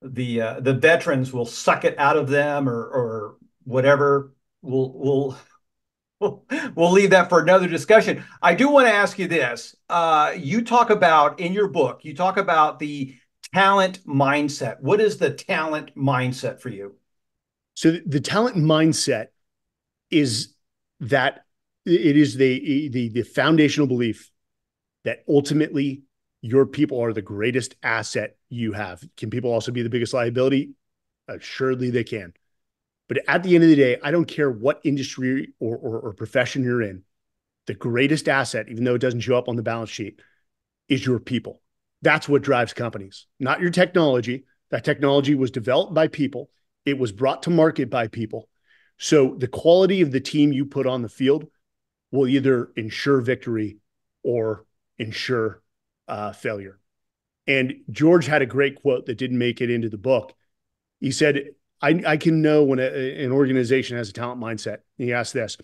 Speaker 1: the uh, the veterans will suck it out of them, or or whatever. We'll we'll *laughs* we'll leave that for another discussion. I do want to ask you this. Uh, you talk about in your book, you talk about the talent mindset. What is the talent mindset for you?
Speaker 2: So the talent mindset is that it is the the the foundational belief that ultimately your people are the greatest asset you have. Can people also be the biggest liability? Assuredly, they can. But at the end of the day, I don't care what industry or, or, or profession you're in. The greatest asset, even though it doesn't show up on the balance sheet, is your people. That's what drives companies, not your technology. That technology was developed by people, it was brought to market by people. So the quality of the team you put on the field will either ensure victory or ensure uh, failure. And George had a great quote that didn't make it into the book. He said, I, I can know when a, an organization has a talent mindset. he asked this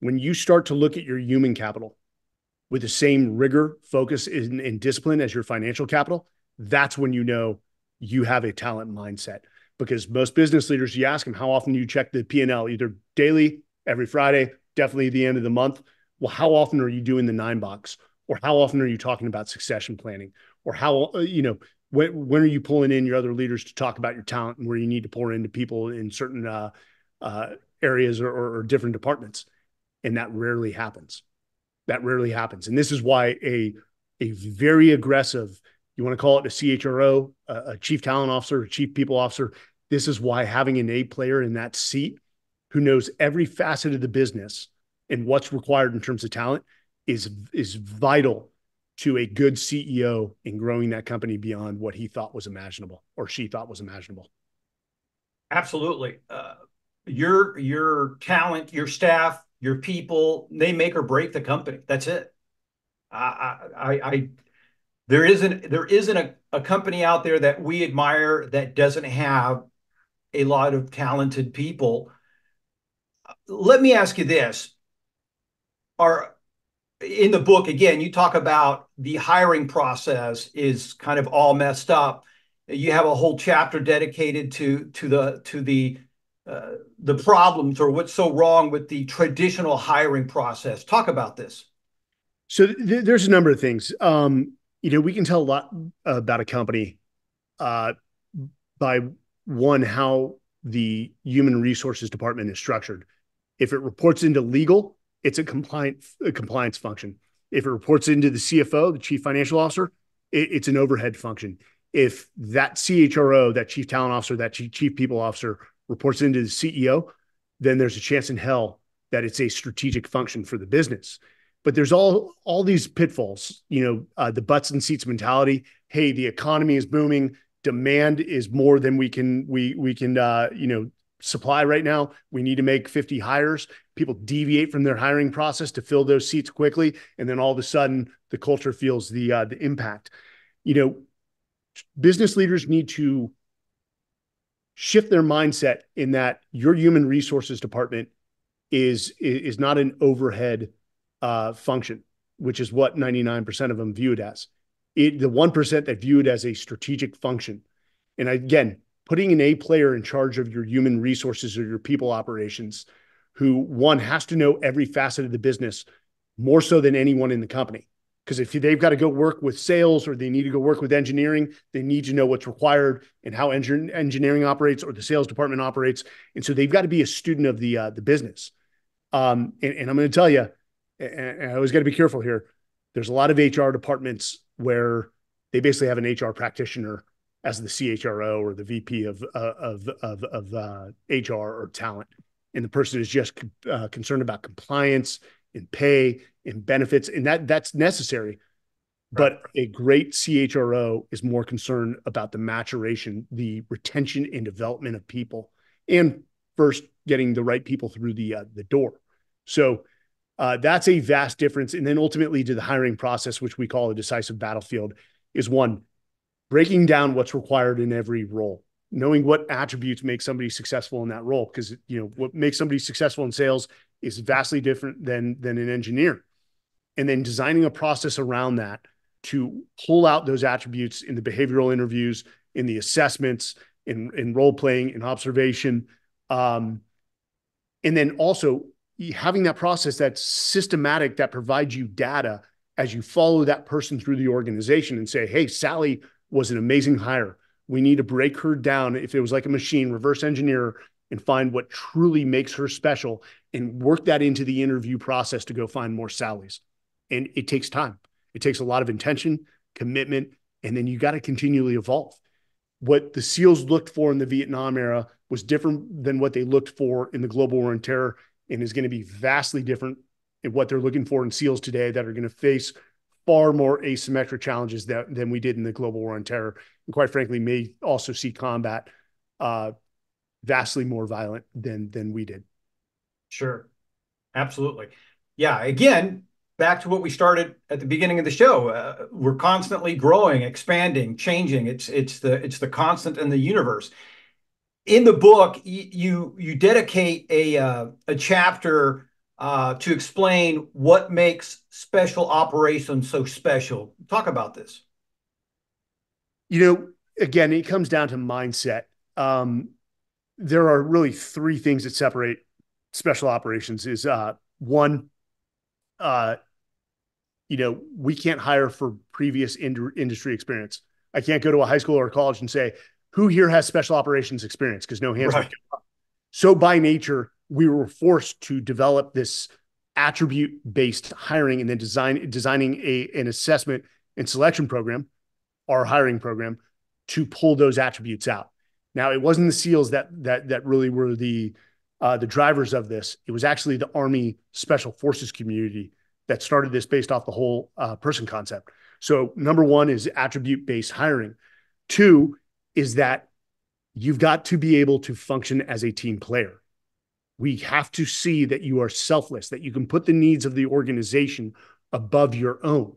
Speaker 2: when you start to look at your human capital with the same rigor, focus, and, discipline as your financial capital, that's when you know you have a talent mindset. Because most business leaders, you ask them how often you check the P&L, either daily, every Friday, definitely the end of the month. Well, how often are you doing the nine box? Or how often are you talking about succession planning? Or how, uh, you know, when, when are you pulling in your other leaders to talk about your talent and where you need to pour into people in certain uh, uh, areas or, or different departments? And that rarely happens. That rarely happens. And this is why a, a very aggressive, you want to call it a CHRO, a, a chief talent officer, a chief people officer. This is why having an A player in that seat who knows every facet of the business and what's required in terms of talent is is vital to a good CEO in growing that company beyond what he thought was imaginable or she thought was imaginable.
Speaker 1: Absolutely. Uh, your your talent, your staff, your people, they make or break the company. That's it. I, I, I there isn't there isn't a, a company out there that we admire that doesn't have a lot of talented people. Let me ask you this: Are in the book again? You talk about the hiring process is kind of all messed up. You have a whole chapter dedicated to to the to the the problems or what's so wrong with the traditional hiring process. Talk about this.
Speaker 2: So th- there's a number of things. Um, you know, we can tell a lot about a company uh, by one how the human resources department is structured. If it reports into legal, it's a compliant a compliance function. If it reports into the CFO, the chief financial officer, it, it's an overhead function. If that CHRO, that chief talent officer, that chief people officer reports into the CEO, then there's a chance in hell that it's a strategic function for the business. But there's all all these pitfalls, you know, uh, the butts and seats mentality. Hey, the economy is booming, demand is more than we can we we can uh, you know supply right now. We need to make 50 hires. People deviate from their hiring process to fill those seats quickly, and then all of a sudden the culture feels the uh, the impact. You know, business leaders need to shift their mindset in that your human resources department is is not an overhead uh, function, which is what 99% of them view it as. It, the 1% that view it as a strategic function. And again, putting an A player in charge of your human resources or your people operations, who one has to know every facet of the business more so than anyone in the company. Because if they've got to go work with sales or they need to go work with engineering, they need to know what's required and how engineering operates or the sales department operates. And so they've got to be a student of the uh, the business. Um, and, and I'm going to tell you, and I always got to be careful here. There's a lot of HR departments where they basically have an HR practitioner as the CHRO or the VP of uh, of of, of uh, HR or talent, and the person is just uh, concerned about compliance and pay and benefits, and that that's necessary. Right. But a great CHRO is more concerned about the maturation, the retention and development of people, and first getting the right people through the uh, the door. So uh, that's a vast difference. And then ultimately to the hiring process, which we call a decisive battlefield, is one breaking down what's required in every role, knowing what attributes make somebody successful in that role. Because you know what makes somebody successful in sales is vastly different than than an engineer. And then designing a process around that to pull out those attributes in the behavioral interviews, in the assessments, in in role playing, in observation, um, and then also having that process that's systematic that provides you data as you follow that person through the organization and say, hey, Sally was an amazing hire. We need to break her down. If it was like a machine, reverse engineer and find what truly makes her special and work that into the interview process to go find more Sallys. And it takes time. It takes a lot of intention, commitment, and then you got to continually evolve. What the SEALs looked for in the Vietnam era was different than what they looked for in the global war on terror and is going to be vastly different in what they're looking for in SEALs today that are going to face far more asymmetric challenges that, than we did in the global war on terror. And quite frankly, may also see combat uh, vastly more violent than than we did.
Speaker 1: Sure. Absolutely. Yeah. Again, back to what we started at the beginning of the show. Uh, we're constantly growing, expanding, changing. It's it's the it's the constant in the universe in the book, you you dedicate a uh, a chapter uh, to explain what makes special operations so special. Talk about this.
Speaker 2: You know, again, it comes down to mindset. Um, there are really three things that separate special operations. Is uh, one, uh, you know, we can't hire for previous ind- industry experience. I can't go to a high school or a college and say, who here has special operations experience? Because no hands. Right. So by nature, we were forced to develop this attribute based hiring and then design designing a an assessment and selection program, our hiring program, to pull those attributes out. Now, it wasn't the SEALs that that that really were the uh, the drivers of this. It was actually the Army Special Forces community that started this based off the whole uh, person concept. So, number one is attribute based hiring. Two is that you've got to be able to function as a team player. We have to see that you are selfless, that you can put the needs of the organization above your own.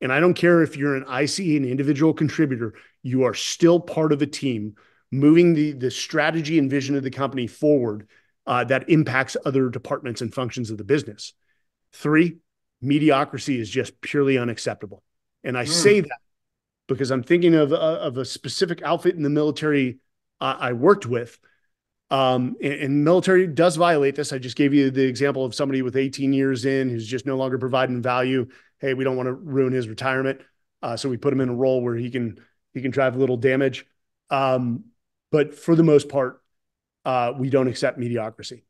Speaker 2: And I don't care if you're an IC, an individual contributor, you are still part of a team moving the, the strategy and vision of the company forward uh, that impacts other departments and functions of the business. Three, mediocrity is just purely unacceptable. And I mm. say that because I'm thinking of, uh, of a specific outfit in the military uh, I worked with. Um, and, and, military does violate this. I just gave you the example of somebody with 18 years in who's just no longer providing value. Hey, we don't want to ruin his retirement, uh, so we put him in a role where he can he can drive a little damage. Um, but for the most part, uh, we don't accept mediocrity.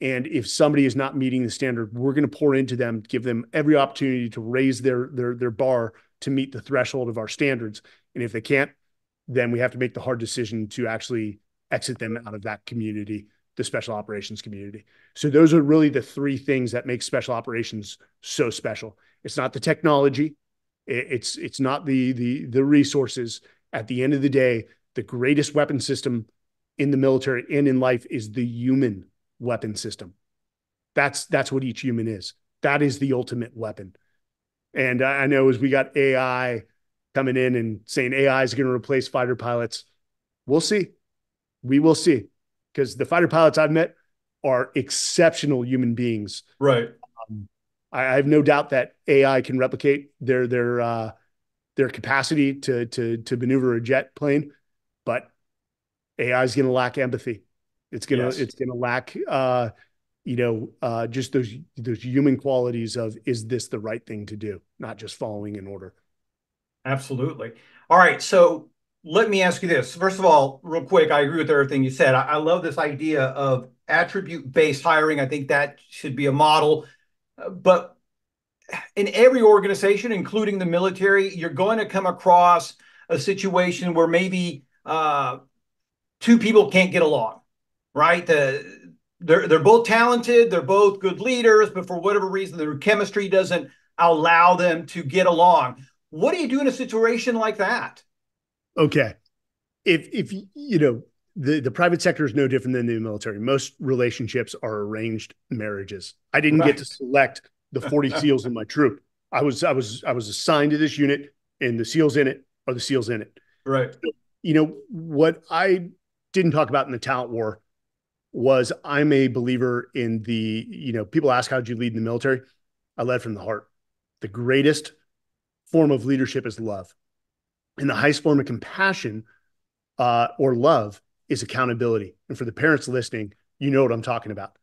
Speaker 2: And if somebody is not meeting the standard, we're going to pour into them, give them every opportunity to raise their their their bar to meet the threshold of our standards. And if they can't, then we have to make the hard decision to actually exit them out of that community, the special operations community. So those are really the three things that make special operations so special. It's not the technology, it's it's not the the the resources. At the end of the day, the greatest weapon system in the military and in life is the human weapon system. That's that's what each human is. That is the ultimate weapon. And I know as we got AI coming in and saying AI is going to replace fighter pilots, we'll see. We will see. Because the fighter pilots I've met are exceptional human beings.
Speaker 1: Right.
Speaker 2: Um, I, I, have no doubt that AI can replicate their their uh, their capacity to to to maneuver a jet plane, but AI is going to lack empathy. It's gonna yes. it's gonna lack uh, you know, uh, just those those human qualities of is this the right thing to do, not just following an order.
Speaker 1: Absolutely. All right, so let me ask you this. First of all, real quick, I agree with everything you said. I, I love this idea of attribute based hiring. I think that should be a model. But in every organization, including the military, you're going to come across a situation where maybe uh, two people can't get along, right? Uh, they're they're both talented, they're both good leaders, but for whatever reason, their chemistry doesn't allow them to get along. What do you do in a situation like that?
Speaker 2: Okay, if if you know the the private sector is no different than the military. Most relationships are arranged marriages. I didn't right. get to select the 40 *laughs* SEALs in my troop. I was I was I was assigned to this unit, and the SEALs in it are the SEALs in it.
Speaker 1: Right.
Speaker 2: You know what I didn't talk about in the talent war was I'm a believer in the you know people ask how'd you lead in the military. I led from the heart. The greatest form of leadership is love, and the highest form of compassion uh, or love is accountability. And for the parents listening, you know what I'm talking about.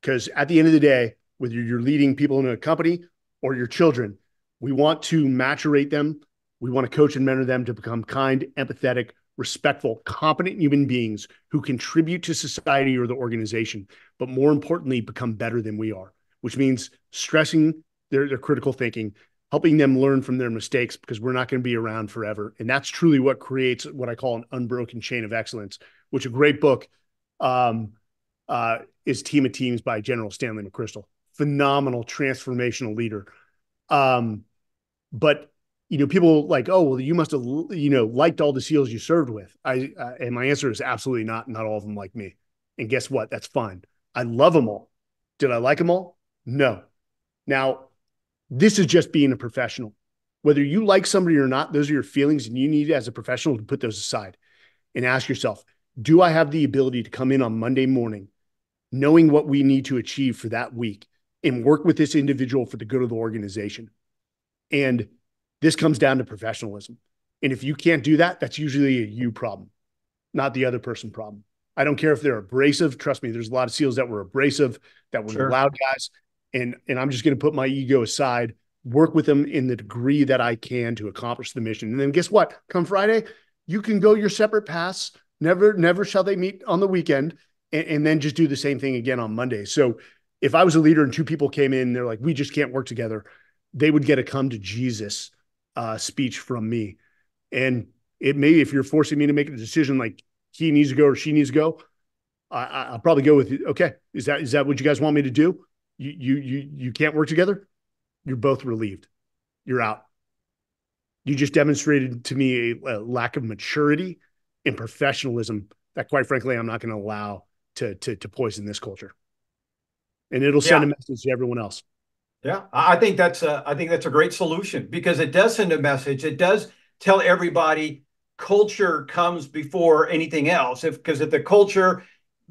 Speaker 2: Because at the end of the day, whether you're leading people in a company or your children, we want to maturate them. We want to coach and mentor them to become kind, empathetic, respectful, competent human beings who contribute to society or the organization, but more importantly, become better than we are, which means stressing their, their critical thinking, helping them learn from their mistakes because we're not going to be around forever. And that's truly what creates what I call an unbroken chain of excellence, which a great book um, uh, is Team of Teams by General Stanley McChrystal. Phenomenal transformational leader. Um, but you know, people like, oh, well, you must have, you know, liked all the SEALs you served with. I uh, and my answer is absolutely not. Not all of them like me. And guess what? That's fine. I love them all. Did I like them all? No. Now, this is just being a professional. Whether you like somebody or not, those are your feelings, and you need as a professional to put those aside and ask yourself, do I have the ability to come in on Monday morning knowing what we need to achieve for that week and work with this individual for the good of the organization? And this comes down to professionalism. And if you can't do that, that's usually a you problem, not the other person problem. I don't care if they're abrasive. Trust me, there's a lot of SEALs that were abrasive, that were sure. loud guys. And, and I'm just going to put my ego aside, work with them in the degree that I can to accomplish the mission. And then guess what? Come Friday, you can go your separate paths Never, never shall they meet on the weekend, and, and then just do the same thing again on Monday. So if I was a leader and two people came in, they're like, we just can't work together, they would get a come to Jesus uh, speech from me. And it may, if you're forcing me to make a decision like he needs to go or she needs to go, I, will probably go with okay. Is that is that what you guys want me to do? You you you you can't work together. You're both relieved. You're out. You just demonstrated to me a, a lack of maturity and professionalism that quite frankly I'm not going to allow to to to poison this culture. And it'll send yeah. a message to everyone else.
Speaker 1: Yeah, I think that's a I think that's a great solution because it does send a message. It does tell everybody culture comes before anything else. If because if the culture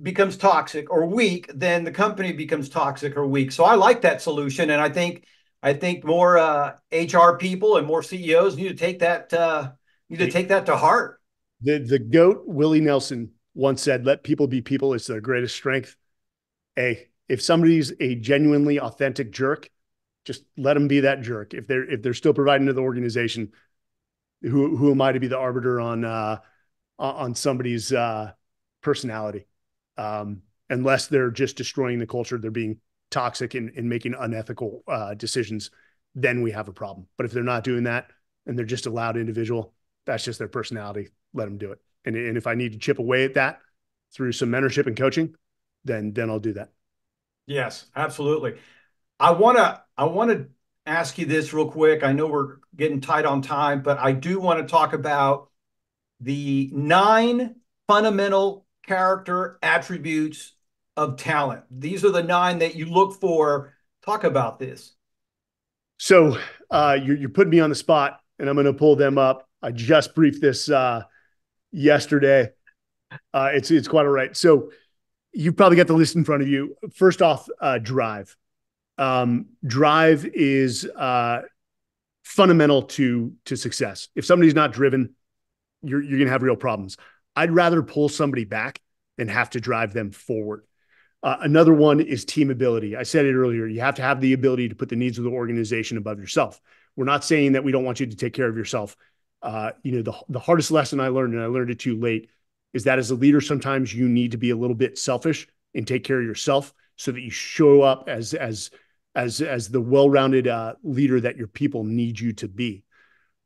Speaker 1: becomes toxic or weak, then the company becomes toxic or weak. So I like that solution, and I think I think more uh, HR people and more CEOs need to take that uh, need to take that to heart.
Speaker 2: The the goat Willie Nelson once said, "Let people be people. It's their greatest strength." A if somebody's a genuinely authentic jerk, just let them be that jerk. If they're if they're still providing to the organization, who who am I to be the arbiter on uh, on somebody's uh, personality? Um, unless they're just destroying the culture, they're being toxic and, and making unethical uh, decisions, then we have a problem. But if they're not doing that and they're just a loud individual, that's just their personality let them do it. And, and if I need to chip away at that through some mentorship and coaching, then then I'll do that.
Speaker 1: Yes, absolutely. I want to I want to ask you this real quick. I know we're getting tight on time, but I do want to talk about the nine fundamental character attributes of talent. These are the nine that you look for. Talk about this.
Speaker 2: So uh, you're, you're putting me on the spot, and I'm going to pull them up. I just briefed this uh, yesterday. Uh, it's it's quite all right. So you probably got the list in front of you. First off, uh, drive. Um, drive is uh, fundamental to to success. If somebody's not driven, you're you're gonna have real problems. I'd rather pull somebody back than have to drive them forward. Uh, another one is team ability. I said it earlier. You have to have the ability to put the needs of the organization above yourself. We're not saying that we don't want you to take care of yourself uh, you know, the, the hardest lesson I learned, and I learned it too late, is that as a leader, sometimes you need to be a little bit selfish and take care of yourself so that you show up as as as as the well-rounded uh, leader that your people need you to be.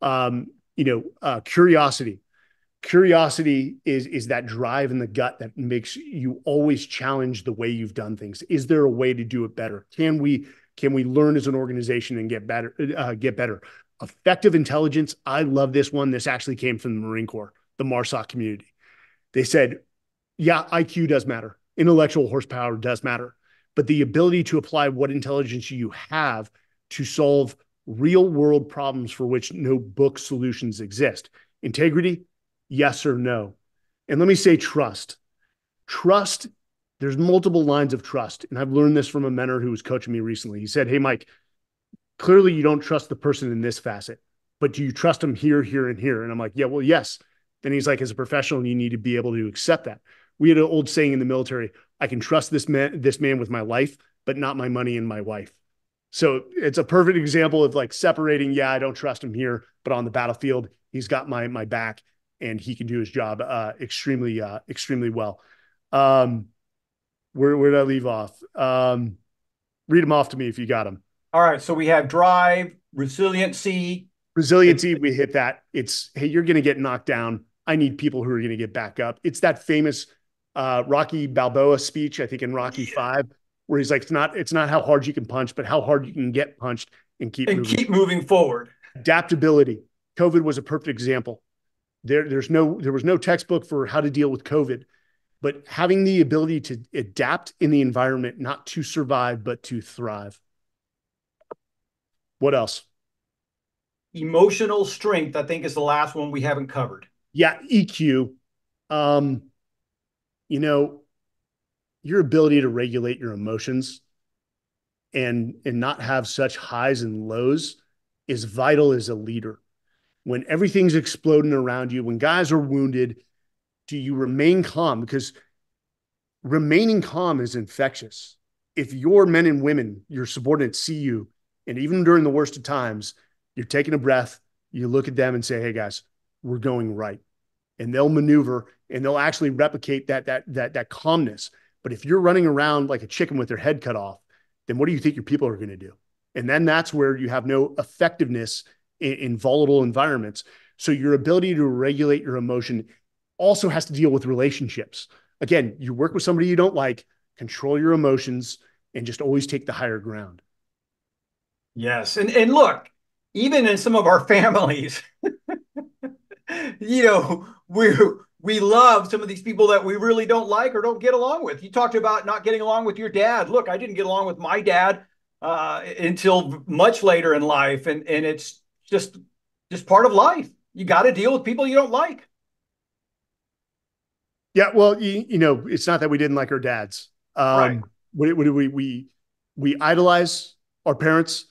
Speaker 2: Um, you know, uh, curiosity. Curiosity is is that drive in the gut that makes you always challenge the way you've done things. Is there a way to do it better? Can we can we learn as an organization and get better? Uh, get better. Effective intelligence. I love this one. This actually came from the Marine Corps, the MARSOC community. They said, yeah, IQ does matter. Intellectual horsepower does matter but the ability to apply what intelligence you have to solve real world problems for which no book solutions exist. Integrity, yes or no. And let me say trust. Trust, there's multiple lines of trust. And I've learned this from a mentor who was coaching me recently. He said, Hey, Mike, clearly you don't trust the person in this facet, but do you trust them here, here, and here? And I'm like, Yeah, well, yes. Then he's like, As a professional, you need to be able to accept that. We had an old saying in the military I can trust this man, this man with my life, but not my money and my wife. So it's a perfect example of like separating. Yeah, I don't trust him here, but on the battlefield, he's got my my back, and he can do his job uh, extremely uh, extremely well. Um, where where did I leave off? Um, read them off to me if you got them.
Speaker 1: All right. So we have drive, resiliency.
Speaker 2: Resiliency, we hit that. It's hey, you're going to get knocked down. I need people who are going to get back up. It's that famous uh, Rocky Balboa speech, I think in Rocky yeah. Five, where he's like, "It's not it's not how hard you can punch, but how hard you can get punched and keep
Speaker 1: and moving. keep moving forward."
Speaker 2: Adaptability. COVID was a perfect example. There, there's no there was no textbook for how to deal with COVID, but having the ability to adapt in the environment, not to survive but to thrive. What else?
Speaker 1: Emotional strength, I think, is the last one we haven't covered.
Speaker 2: Yeah, EQ. Um, you know, your ability to regulate your emotions and and not have such highs and lows is vital as a leader. When everything's exploding around you, when guys are wounded, do you remain calm? Because remaining calm is infectious. If your men and women, your subordinates see you, and even during the worst of times, you're taking a breath, you look at them and say, Hey guys, we're going right and they'll maneuver and they'll actually replicate that that that that calmness. But if you're running around like a chicken with their head cut off, then what do you think your people are going to do? And then that's where you have no effectiveness in, in volatile environments. So your ability to regulate your emotion also has to deal with relationships. Again, you work with somebody you don't like, control your emotions, and just always take the higher ground.
Speaker 1: Yes. And and look, even in some of our *laughs* families, you know, we we love some of these people that we really don't like or don't get along with. You talked about not getting along with your dad. Look, I didn't get along with my dad uh, until much later in life, and and it's just just part of life. You got to deal with people you don't like.
Speaker 2: Yeah, well, you, you know, it's not that we didn't like our dads. Um, right. We, we, we we we idolize our parents,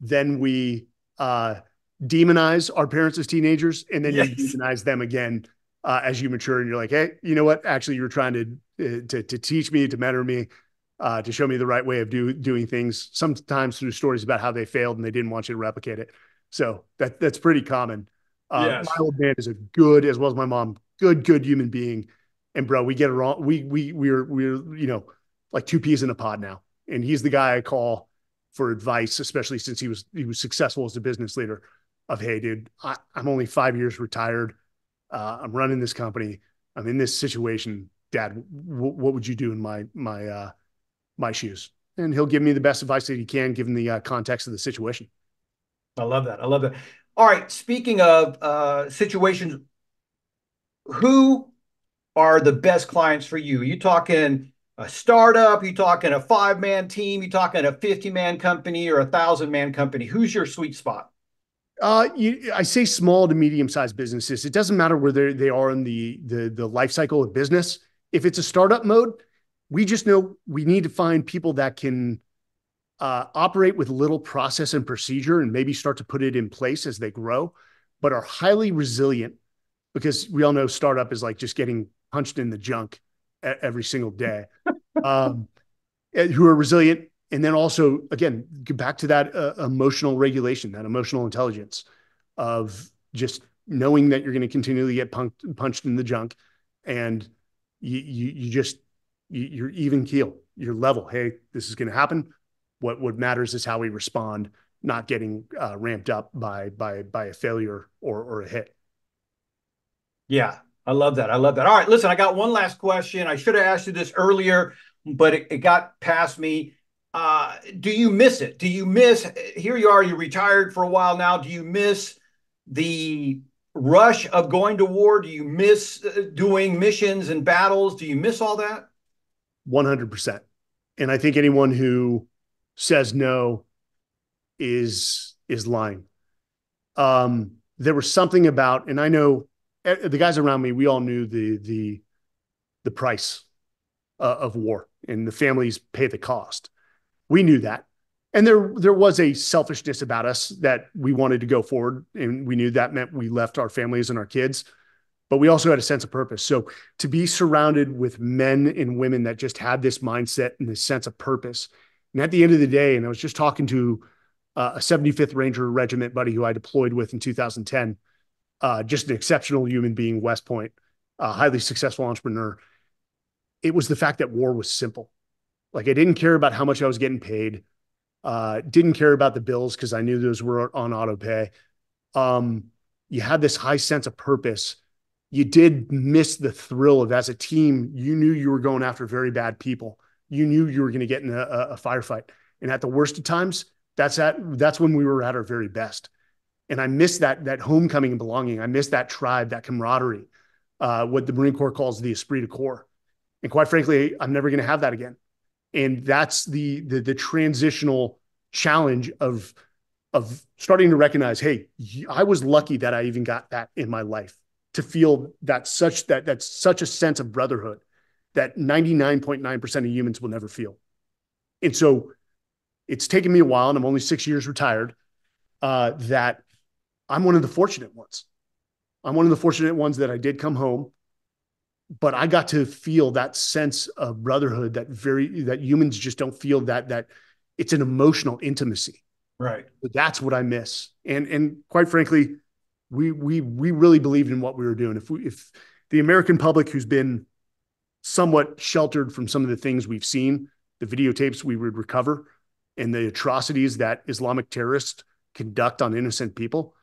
Speaker 2: then we uh, demonize our parents as teenagers, and then yes. you demonize them again uh, as you mature, and you're like, hey, you know what? Actually, you're trying to uh, to, to teach me, to mentor me, uh, to show me the right way of do, doing things. Sometimes through stories about how they failed and they didn't want you to replicate it. So that that's pretty common. Uh, yes. My old man is a good, as well as my mom, good, good human being. And bro, we get it wrong. We we we're we're you know like two peas in a pod now, and he's the guy I call for advice, especially since he was he was successful as a business leader of, hey, dude, I, am only five years retired. Uh, I'm running this company. I'm in this situation. Dad, w- what would you do in my my uh, my shoes? And he'll give me the best advice that he can, given the uh, context of the situation.
Speaker 1: I love that. I love that. All right. Speaking of uh, situations, who are the best clients for you? Are you talking a startup? Are you talking a five man team? Are you talking a 50 man company or a thousand man company? Who's your sweet spot?
Speaker 2: Uh, you, I say small to medium sized businesses. It doesn't matter where they are in the, the the life cycle of business. If it's a startup mode, we just know we need to find people that can uh, operate with little process and procedure, and maybe start to put it in place as they grow, but are highly resilient. Because we all know startup is like just getting punched in the junk every single day. *laughs* um, who are resilient and then also again get back to that uh, emotional regulation that emotional intelligence of just knowing that you're going to continually get punched, punched in the junk and you, you, you just You, are even keel. You're level. Hey, this is going to happen. What what matters is how we respond, not getting uh, ramped up by by by a failure or or a hit.
Speaker 1: Yeah, I love that. I love that. All right, listen, I got one last question. I should have asked you this earlier, but it, it got past me. Uh, do you miss it? Do you miss? Here you are. You retired for a while now. Do you miss the rush of going to war? Do you miss uh, doing missions and battles? Do you miss all that?
Speaker 2: 100%. And I think anyone who says no is is lying. Um, there was something about, and I know eh, the guys around me, we all knew the the the price uh, of war, and the families pay the cost. We knew that, and there there was a selfishness about us that we wanted to go forward, and we knew that meant we left our families and our kids but we also had a sense of purpose. So to be surrounded with men and women that just had this mindset and this sense of purpose. And at the end of the day, and I was just talking to uh, a 75th Ranger Regiment buddy who I deployed with in 2010, uh, just an exceptional human being, West Point, a highly successful entrepreneur. It was the fact that war was simple. Like I didn't care about how much I was getting paid. Uh, didn't care about the bills because I knew those were on auto pay. Um, you had this high sense of purpose you did miss the thrill of as a team, you knew you were going after very bad people. You knew you were going to get in a, a, firefight. And at the worst of times, that's at that's when we were at our very best. And I miss that that homecoming and belonging. I miss that tribe, that camaraderie, uh, what the Marine Corps calls the esprit de corps. And quite frankly, I'm never going to have that again. And that's the, the the transitional challenge of of starting to recognize, hey, I was lucky that I even got that in my life to feel that such that that's such a sense of brotherhood that 99.9% of humans will never feel. And so it's taken me a while, and I'm only six years retired, uh, that I'm one of the fortunate ones. I'm one of the fortunate ones that I did come home, but I got to feel that sense of brotherhood that very that humans just don't feel that that it's an emotional intimacy.
Speaker 1: Right.
Speaker 2: But that's what I miss. And and quite frankly, we we we really believed in what we were doing. If we if the American public who's been somewhat sheltered from some of the things we've seen, the videotapes we would recover, and the atrocities that Islamic terrorists conduct on innocent people,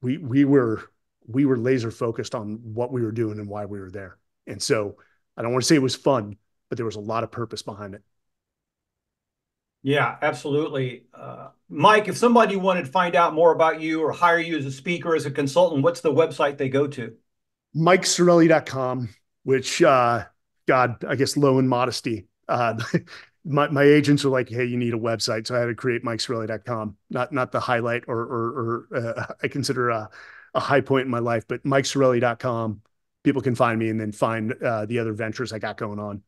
Speaker 2: we we were we were laser focused on what we were doing and why we were there. And so I don't want to say it was fun, but there was a lot of purpose behind it.
Speaker 1: Yeah, absolutely. Uh, Mike, if somebody wanted to find out more about you or hire you as a speaker, as a consultant, what's the website they go to?
Speaker 2: MikeSarraille.com, which, uh, God, I guess low in modesty. Uh, *laughs* my, my agents are like, hey, you need a website. So I had to create MikeSarraille.com, not, not the highlight or, or, or uh, *laughs* I consider a, high point in my life, but MikeSarraille.com. People can find me and then find uh, the other ventures I got going on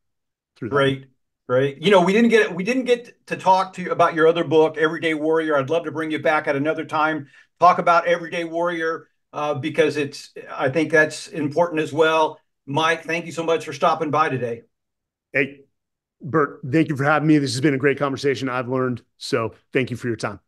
Speaker 1: through that. Great. Right. You know, we didn't get we didn't get to talk to you about your other book, Everyday Warrior. I'd love to bring you back at another time, talk about Everyday Warrior, uh, because it's I think that's important as well. Mike, thank you so much for stopping by today.
Speaker 2: Hey, Bert, thank you for having me. This has been a great conversation. I've learned. So thank you for your time.